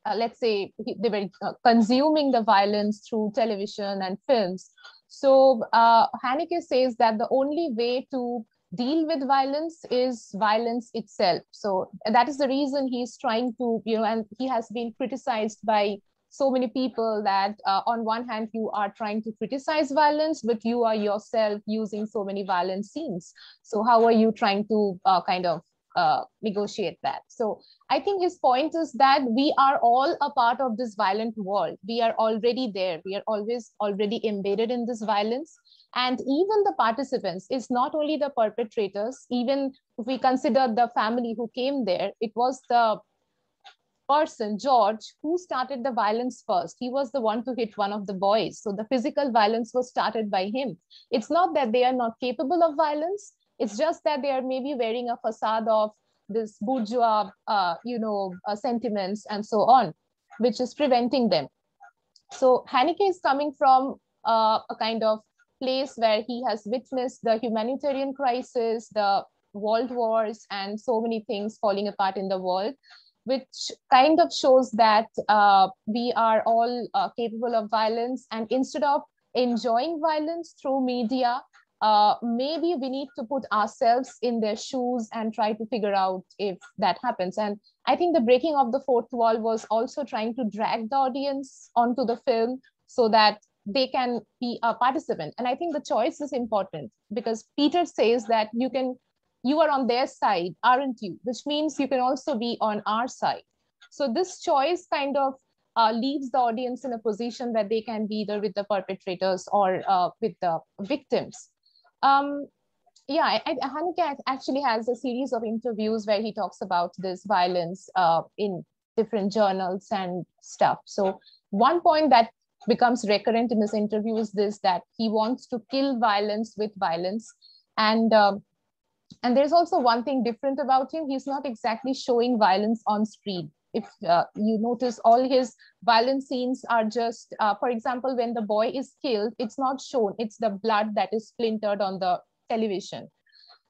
uh, let's say they were uh, consuming the violence through television and films. So uh, Haneke says that the only way to deal with violence is violence itself. So that is the reason he's trying to, you know, and he has been criticized by so many people that uh, on one hand you are trying to criticize violence but you are yourself using so many violent scenes. So how are you trying to uh, kind of uh, negotiate that? So i think his point is that we are all a part of this violent world. We are already there. We are always already embedded in this violence. And even the participants is not only the perpetrators even if we consider the family who came there it was the person, George, who started the violence first. He was the one to hit one of the boys. So the physical violence was started by him. It's not that they are not capable of violence. It's just that they are maybe wearing a facade of this bourgeois, uh, you know, uh, sentiments and so on, which is preventing them. So Haneke is coming from uh, a kind of place where he has witnessed the humanitarian crisis, the world wars, and so many things falling apart in the world which kind of shows that uh, we are all uh, capable of violence. And instead of enjoying violence through media, uh, maybe we need to put ourselves in their shoes and try to figure out if that happens. And I think the breaking of the fourth wall was also trying to drag the audience onto the film so that they can be a participant. And I think the choice is important because Peter says that you can you are on their side, aren't you? Which means you can also be on our side. So this choice kind of uh, leaves the audience in a position that they can be either with the perpetrators or uh, with the victims. Um, yeah, I, Haneke actually has a series of interviews where he talks about this violence uh, in different journals and stuff. So one point that becomes recurrent in his interview is this, that he wants to kill violence with violence. And, um, and there's also one thing different about him. He's not exactly showing violence on screen. If uh, you notice all his violent scenes are just, uh, for example, when the boy is killed, it's not shown, it's the blood that is splintered on the television.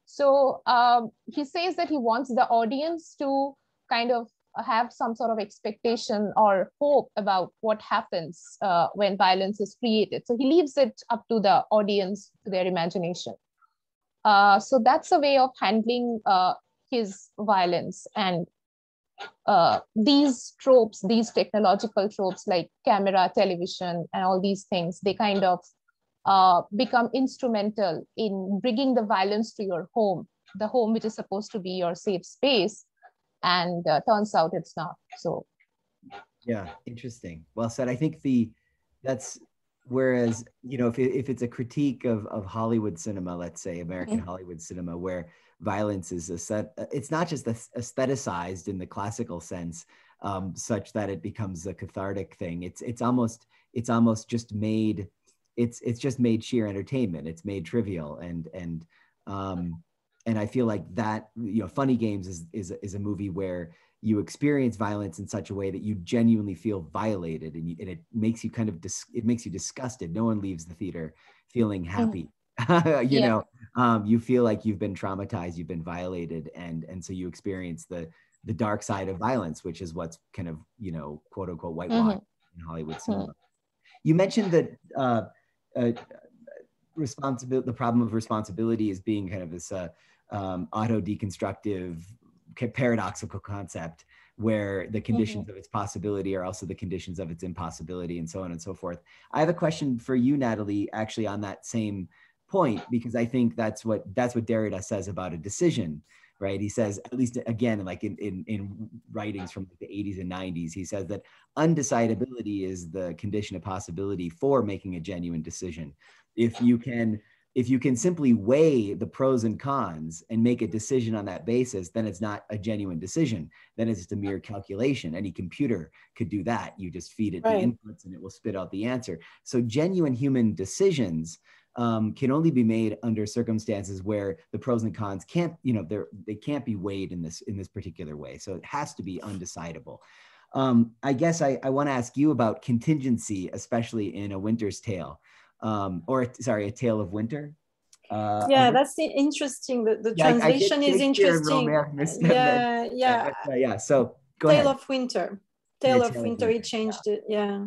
So um, he says that he wants the audience to kind of have some sort of expectation or hope about what happens uh, when violence is created. So he leaves it up to the audience, to their imagination. Uh, so that's a way of handling uh, his violence. And uh, these tropes, these technological tropes like camera, television, and all these things, they kind of uh, become instrumental in bringing the violence to your home, the home which is supposed to be your safe space. And uh, turns out it's not. So, yeah, interesting. Well said. I think the that's whereas you know if, it, if it's a critique of, of hollywood cinema let's say american hollywood cinema where violence is a set it's not just aestheticized in the classical sense um, such that it becomes a cathartic thing. It's it's almost it's almost just made it's it's just made sheer entertainment. It's made trivial. And and um, and I feel like that you know, Funny Games is is is a movie where you experience violence in such a way that you genuinely feel violated and, you, and it makes you kind of dis- it makes you disgusted. No one leaves the theater feeling mm. happy. Mm. you yeah. know, um, you feel like you've been traumatized, you've been violated, and and so you experience the the dark side of violence, which is what's kind of you know quote unquote whitewashed mm-hmm. in Hollywood cinema. Mm-hmm. You mentioned that uh, uh, responsibility, the problem of responsibility is being kind of this uh, um, auto deconstructive paradoxical concept where the conditions mm-hmm. of its possibility are also the conditions of its impossibility and so on and so forth. I have a question for you, Natalie, actually on that same point, because I think that's what that's what Derrida says about a decision, right? He says, at least again, like in, in, in writings from the 80s and 90s, he says that undecidability is the condition of possibility for making a genuine decision. If you can if you can simply weigh the pros and cons and make a decision on that basis, then it's not a genuine decision. Then it's just a mere calculation. Any computer could do that. You just feed it right. the inputs and it will spit out the answer. So genuine human decisions um, can only be made under circumstances where the pros and cons can't, you know, they're, they can't be weighed in this in this particular way. So it has to be undecidable. Um, I guess I, I want to ask you about contingency, especially in a winter's tale, um, or sorry, a tale of winter. Uh, yeah, that's the interesting. The, the yeah, translation is interesting. Yeah, yeah, yeah, yeah. So go Tale ahead. of Winter. Tale, yeah, of, Winter. He changed yeah. it. Yeah.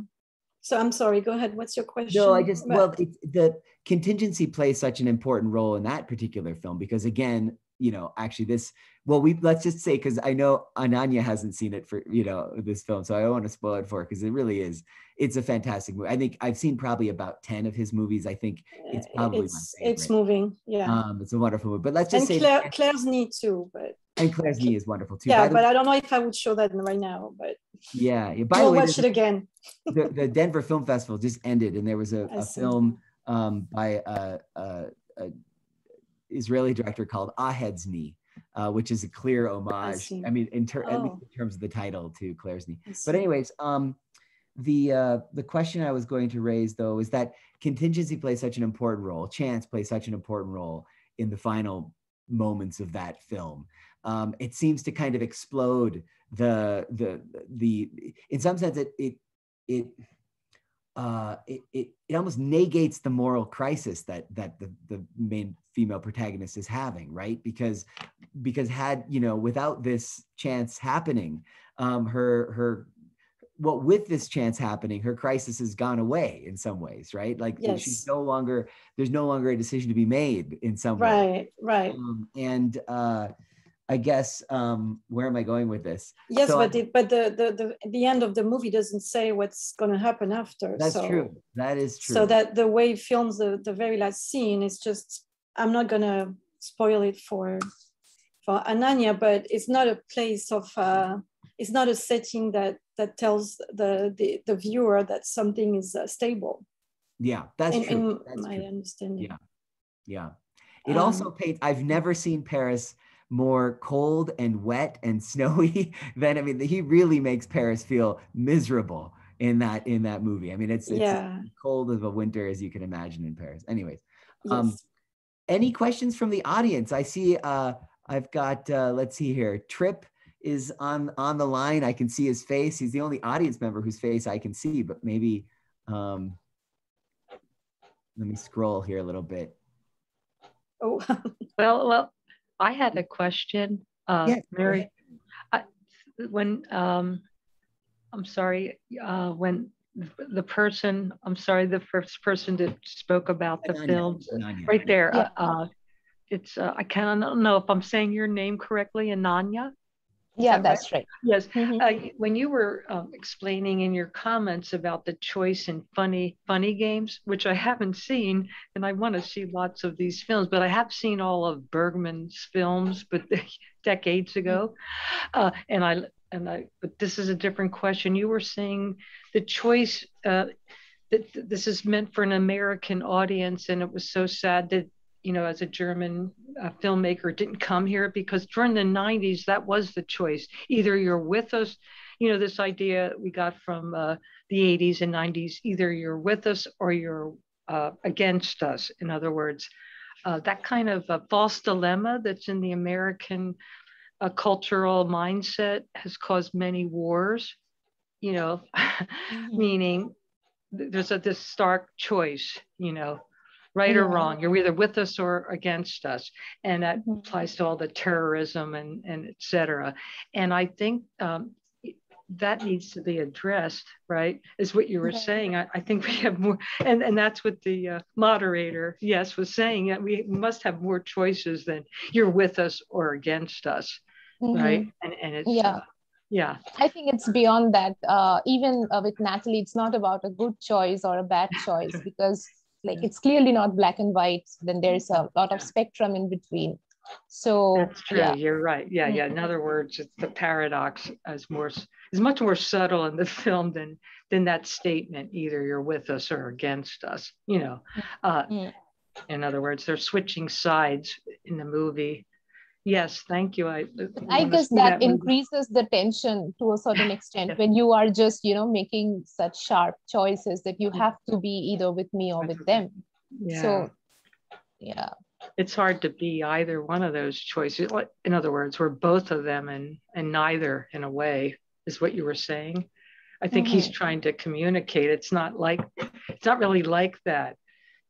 So I'm sorry. Go ahead. What's your question? No, I just well, it, the contingency plays such an important role in that particular film because again, you know, actually this. Well, we let's just say because I know Ananya hasn't seen it for you know this film, so I don't want to spoil it for her because it really is. It's a fantastic movie. I think I've seen probably about ten of his movies. I think it's probably it's, It's moving. Yeah. Um, it's a wonderful movie. But let's just and say Claire, Claire's knee too, but and Claire's knee is wonderful too. Yeah, but I don't know if I would show that right now. But yeah, yeah. By we'll the way, watch it again. the, the Denver Film Festival just ended, and there was a, a film um, by a, a, a, Israeli director called Ahed's Knee, uh, which is a clear homage. I, I mean, in, ter- oh. in, terms of the title to Claire's Knee. But anyways, um, the uh, the question I was going to raise though is that contingency plays such an important role. Chance plays such an important role in the final moments of that film. Um, it seems to kind of explode the the the. In some sense, it it it uh, it, it, it almost negates the moral crisis that that the, the main female protagonist is having right because because had you know without this chance happening um, her her well with this chance happening her crisis has gone away in some ways right like yes. she's no longer there's no longer a decision to be made in some right way. right um, and uh I guess um, where am I going with this? Yes, so but it, but the, the the the end of the movie doesn't say what's going to happen after. That's so, true. That is true. So that the way it films the the very last scene is just I'm not gonna spoil it for for Ananya, but it's not a place of uh, it's not a setting that that tells the the, the viewer that something is uh, stable. Yeah, that's in, true. in That's my true. understanding. Yeah, yeah. It also Um, paints. I've never seen Paris more cold and wet and snowy than I mean. He really makes Paris feel miserable in that in that movie. I mean, it's it's Yeah. as cold of a winter as you can imagine in Paris. Anyways, Yes. um, any questions from the audience? I see. Uh, I've got. Uh, let's see here. Trip is on on the line. I can see his face. He's the only audience member whose face I can see. But maybe. Um, let me scroll here a little bit. Oh, Well, well, I had a question, uh, Yeah, Mary. I, when, um, I'm sorry, uh, when the person, I'm sorry, the first person that spoke about the Ananya, films, right there, Yeah. uh, it's, uh, I cannot know if I'm saying your name correctly, Ananya? Yeah, that that's right. Yes. Mhm. Uh, when you were um, explaining in your comments about the choice in funny funny games, which I haven't seen, and I want to see lots of these films, but I have seen all of Bergman's films, but decades ago, uh, and I and I. But this is a different question. You were saying the choice. Uh, that this is meant for an American audience, and it was so sad that you know, as a German uh, filmmaker, didn't come here because during the 90s, that was the choice. Either you're with us, you know, this idea we got from uh, the 80s and 90s, either you're with us or you're uh, against us. In other words, uh, that kind of a false dilemma that's in the American uh, cultural mindset has caused many wars, you know, meaning there's a this stark choice, you know, right or wrong. You're either with us or against us. And that Mhm. applies to all the terrorism and, and et cetera. And I think um, that needs to be addressed, right? Is what you were saying. I, I think we have more, and, and that's what the uh, moderator, yes, was saying that we must have more choices than you're with us or against us, Mhm. right? And, and it's, Yeah. uh, yeah. I think it's beyond that. Uh, even uh, with Natalie, it's not about a good choice or a bad choice because, like, it's clearly not black and white. Then there's a lot of spectrum in between. So That's true. yeah, You're right. Yeah, yeah. In other words, it's the paradox is more is much more subtle in the film than than that statement. Either you're with us or against us. You know. Uh, Mm. In other words, they're switching sides in the movie. Yes, thank you. I I wanna guess see that increases the tension to a certain extent when you are just, you know, making such sharp choices that you have to be either with me or with them. Yeah. So yeah. it's hard to be either one of those choices. In other words, we're both of them and and neither in a way is what you were saying. I think he's Mhm. trying to communicate. It's not like it's not really like that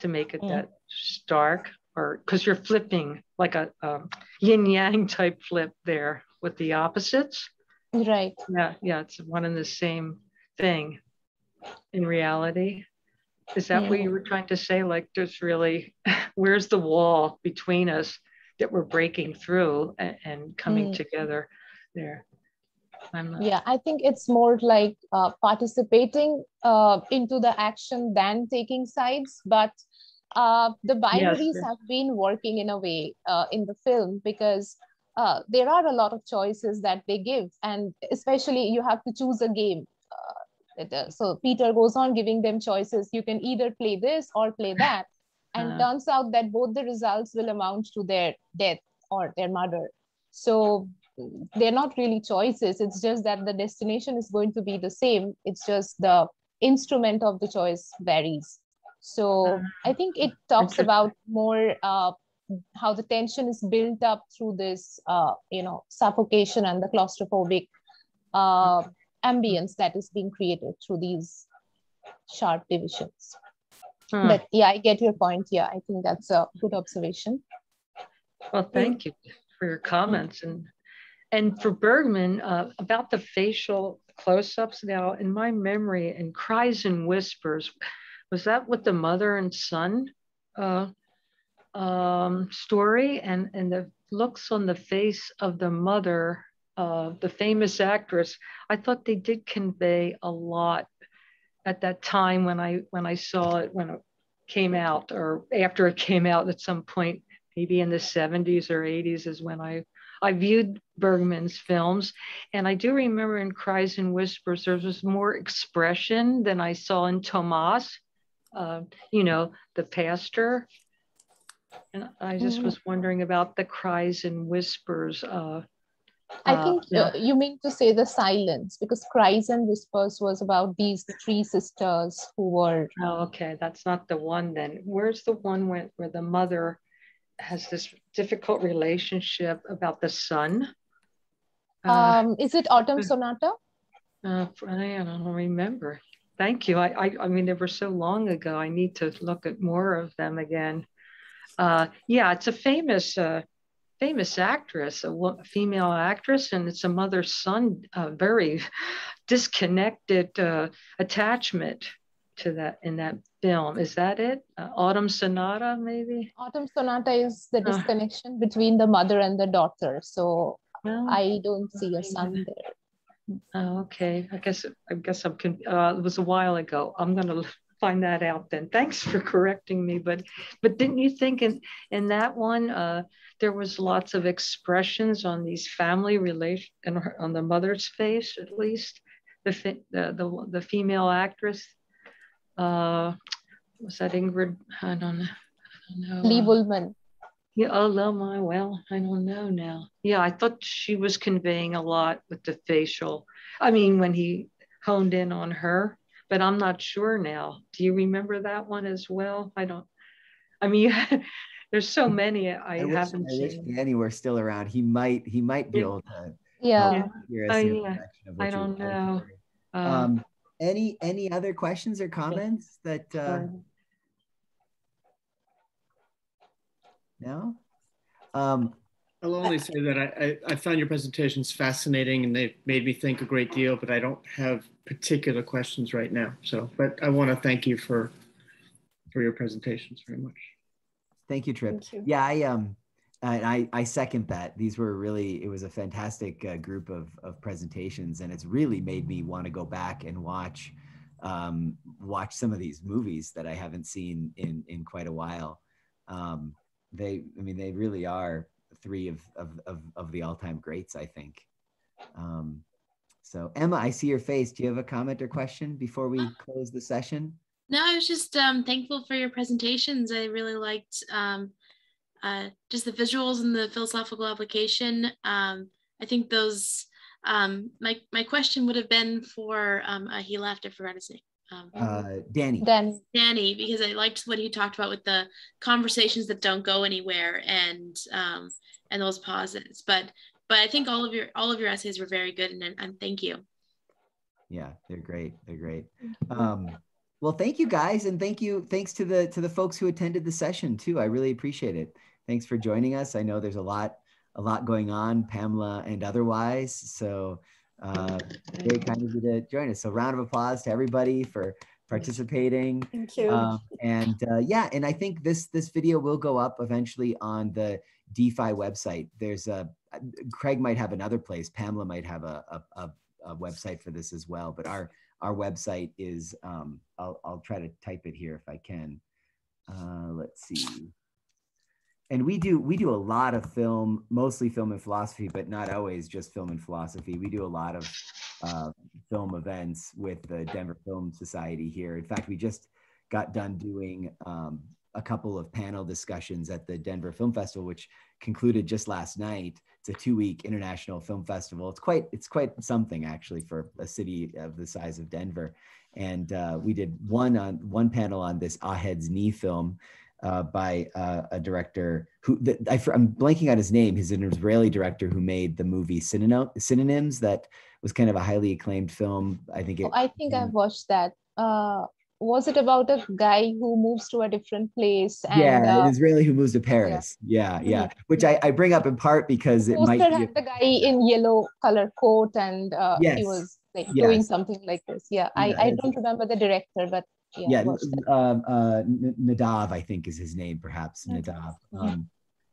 to make it Mm. that stark or because you're flipping like a um, yin yang type flip there with the opposites. Right. Yeah, yeah, it's one and the same thing in reality. Is that what you were trying to say? Like, there's really, where's the wall between us that we're breaking through and, and coming Mm. together there? I'm not, Yeah, I think it's more like uh, participating uh, into the action than taking sides. But uh, the binaries yes. have been working in a way uh, in the film because uh, there are a lot of choices that they give, and especially you have to choose a game. Uh, uh, so Peter goes on giving them choices. You can either play this or play that, and Uh. turns out that both the results will amount to their death or their murder. So they're not really choices. It's just that the destination is going to be the same. It's just the instrument of the choice varies. So I think it talks about more uh, how the tension is built up through this, uh, you know, suffocation and the claustrophobic uh, ambience that is being created through these sharp divisions. Huh. But yeah, I get your point. Yeah, I think that's a good observation. Well, thank you for your comments and and for Bergman uh, about the facial close-ups. Now, in my memory, in Cries and Whispers, was that with the mother and son uh, um, story? And and the looks on the face of the mother, uh, the famous actress, I thought they did convey a lot at that time when I when I saw it when it came out or after it came out at some point maybe in the 70s or 80s is when I I viewed Bergman's films, and I do remember in Cries and Whispers there was more expression than I saw in Tomas. Uh, you know, the pastor. And I just Mhm. was wondering about the Cries and Whispers. Uh, I uh, think yeah. uh, you mean to say the silence because Cries and Whispers was about these three sisters who were. Oh, okay, that's not the one then. Where's the one where, where the mother has this difficult relationship about the son? Uh, Um, is it Autumn Sonata? uh, I don't remember. Thank you. I, I, I mean, they were so long ago. I need to look at more of them again. Uh, yeah, it's a famous, uh, famous actress, a female actress, and it's a mother-son, uh, very disconnected uh, attachment to that in that film. Is that it? Uh, Autumn Sonata, maybe? Autumn Sonata is the Uh. disconnection between the mother and the daughter. So Well, I don't see a son there. Oh, okay. I guess I guess I'm. Uh, it was a while ago. I'm gonna find that out then. Thanks for correcting me. But but didn't you think in in that one uh, there was lots of expressions on these family relation and on the mother's face at least the the the, the female actress. Uh, was that Ingrid? I don't know. I don't know. Liv Ullmann. Yeah, oh, no, my, well, I don't know now. Yeah, I thought she was conveying a lot with the facial. I mean, when he honed in on her, but I'm not sure now. Do you remember that one as well? I don't, I mean, there's so many I, I wish, haven't I wish seen. Danny were still around. He might he might be Yeah. able to Yeah. help steer us Oh, yeah. I don't know. Um, Um, any any other questions or comments that uh, no? Um, I'll only say that I, I, I found your presentations fascinating and they made me think a great deal, but I don't have particular questions right now. So, but I want to thank you for for your presentations very much. Thank you, Trip. Thank you. Yeah, I um, and I I second that. These were really it was a fantastic uh, group of of presentations, and it's really made me want to go back and watch um, watch some of these movies that I haven't seen in in quite a while. Um, they, I mean, they really are three of of of, of the all time greats, I think. Um, so Emma, I see your face. Do you have a comment or question before we close the session? No, I was just um, thankful for your presentations. I really liked um, uh, just the visuals and the philosophical application. Um, I think those. Um, my my question would have been for um, uh, he left. I forgot his name. Um, Uh, Danny. Then Danny, because I liked what he talked about with the conversations that don't go anywhere and um, and those pauses. But but I think all of your all of your essays were very good, and and thank you. Yeah, they're great. They're great. Um, well, thank you guys, and thank you. Thanks to the to the folks who attended the session too. I really appreciate it. Thanks for joining us. I know there's a lot a lot going on, PAMLA and otherwise. So uh, very kind of you to join us. So round of applause to everybody for participating. Thank you. Um, and uh, yeah, and I think this this video will go up eventually on the D-phi website. There's a Craig might have another place. PAMLA might have a a, a, a website for this as well. But our our website is um, I'll I'll try to type it here if I can. Uh, let's see. And we do we do a lot of film, mostly film and philosophy, but not always just film and philosophy. We do a lot of uh, film events with the Denver Film Society here. In fact, we just got done doing um, a couple of panel discussions at the Denver Film Festival, which concluded just last night. It's a two-week international film festival. It's quite it's quite something actually for a city of the size of Denver. And uh, we did one on one panel on this Ahed's Knee film uh, by uh, a director who the, I, am blanking on his name. He's an Israeli director who made the movie Synonym, Synonyms that was kind of a highly acclaimed film. I think it. Oh, I think I've watched that. Uh, was it about a guy who moves to a different place? And, yeah, uh, an Israeli who moves to Paris. Yeah, yeah. Which I, I bring up in part because it might be. the guy in yellow color coat and uh, he was like doing something like this. Yeah, I, Yeah, I it's- don't remember the director, but yeah, yeah, I watched it. um, uh, Nadav, I think is his name, perhaps Nadav. Yeah. Um,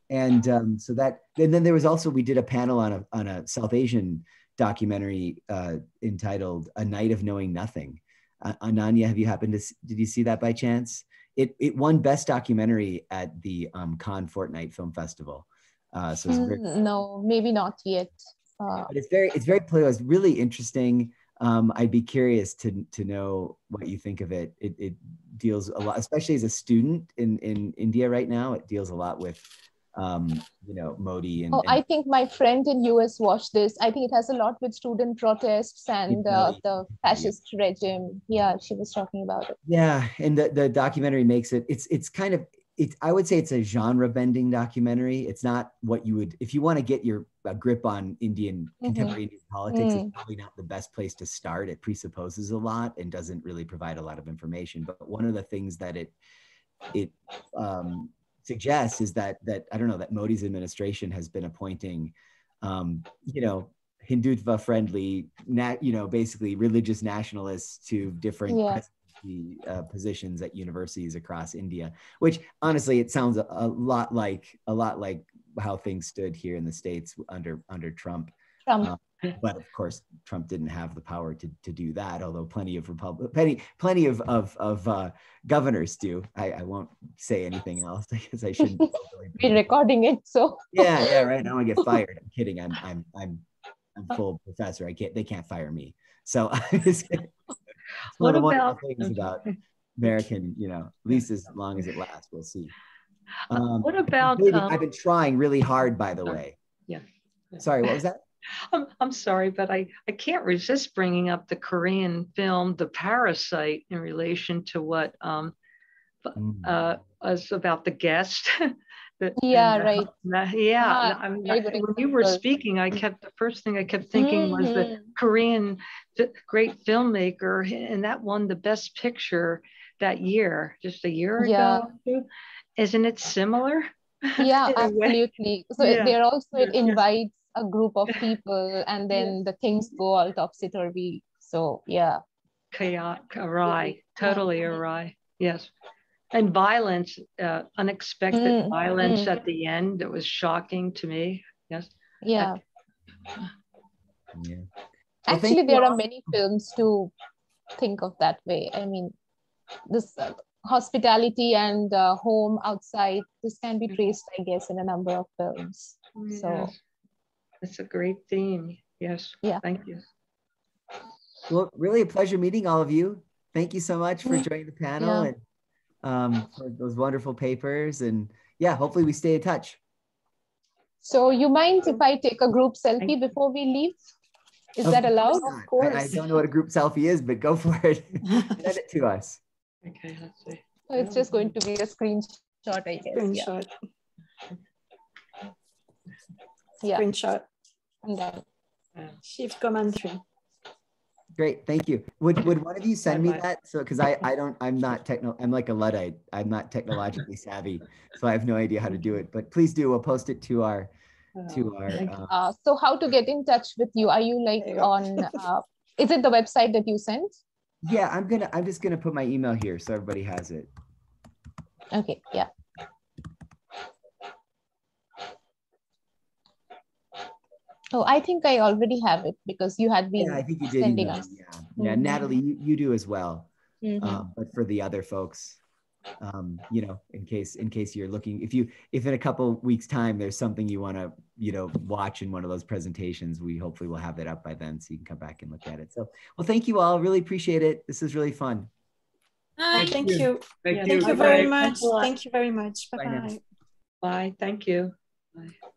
and um, so that, and then there was also we did a panel on a on a South Asian documentary uh, entitled "A Night of Knowing Nothing." Uh, Ananya, have you happened to s- did you see that by chance? It it won best documentary at the um, Cannes Fortnight Film Festival. Uh, so it's very, Mm, no, maybe not yet. Uh, but it's very it's very political. It's really interesting. Um, I'd be curious to to know what you think of it. It it deals a lot, especially as a student in in India right now. It deals a lot with um, you know Modi and, oh, and I think my friend in US watched this. I think it has a lot with student protests and uh, the fascist regime. Yeah, she was talking about it. Yeah, and the, the documentary makes it. It's it's kind of it's. I would say it's a genre bending documentary. It's not what you would if you want to get your uh, grip on Indian contemporary Indian politics. Mm. It's probably not the best place to start. It presupposes a lot and doesn't really provide a lot of information. But one of the things that it it um, suggests is that that I don't know that Modi's administration has been appointing, um, you know. Hindutva friendly, nat, you know, basically religious nationalists to different Yeah. uh, positions at universities across India, which honestly, it sounds a, a lot like a lot like how things stood here in the states under under Trump. Trump. Um, but of course, Trump didn't have the power to, to do that. Although plenty of Republic, plenty plenty of of, of uh, governors do. I, I won't say anything else because I shouldn't. We're recording it, so yeah, yeah, right. Now I get fired. I'm kidding. I'm I'm I'm I'm full professor. I can't. They can't fire me. So I'm just kidding. It's one of the wonderful things about American, you know, at least as long as it lasts, we'll see. Um, What about, Katie, um, I've been trying really hard, by the way. Yeah. Sorry, what was that? I'm, I'm sorry, but I, I can't resist bringing up the Korean film, The Parasite, in relation to what um, Mm. uh, was about the guest. that- Yeah, and, uh, right. na- yeah, Ah, I mean, very I- when you were speaking, I kept the first thing I kept thinking was the. Korean fi- great filmmaker, and that won the best picture that year, just a year Yeah. ago. Too. Isn't it similar? yeah, in a way? absolutely. So it- Yeah. there also it invites a group of people, and then the things go all topsy turvy. So yeah, chaotic, awry, totally awry. Yes. And violence, uh, unexpected Mm, violence mm. at the end that was shocking to me. Yes. yeah. Yeah. Actually, you there are many films to think of that way. I mean, this uh, hospitality and uh, home outside. This can be traced, I guess, in a number of films. So Yes. It's a great theme. Yes. Yeah. Thank you. Well, really a pleasure meeting all of you. Thank you so much for joining the panel Yeah. and um, for those wonderful papers. And yeah, hopefully we stay in touch. So you mind if I take a group selfie before we leave? Is Of that course allowed? not. I, I don't know what a group selfie is, but go for it. Send it to us. Okay, let's see. So it's just going to be a screenshot, I guess. Screenshot. Yeah. Screenshot. And then Shift command three. Great, thank you. Would would one of you send me that? So because I I don't I'm not techno I'm like a luddite. I'm not technologically savvy, so I have no idea how to do it. But please do. We'll post it to our to our. thank. Uh, Uh, so how to get in touch with you? Are you like There you go. on, uh, is it the website that you sent? Yeah, I'm gonna I'm just gonna put my email here so everybody has it. Okay, yeah. Oh, I think I already have it because you had been Yeah, I think you did. sending email us. Yeah, yeah. Mhm. Natalie, you, you do as well. Mhm. Um, but for the other folks, um, you know, in case in case you're looking, if you if in a couple weeks time there's something you want to you know watch in one of those presentations, we hopefully will have that up by then, so you can come back and look at it. So, well, thank you all. Really appreciate it. This is really fun. Bye. Thank you. Thank Yeah, you. Thank you Bye-bye. very much. Thanks a lot. Thank you very much. Bye-bye. bye. Bye. Thank you. Bye.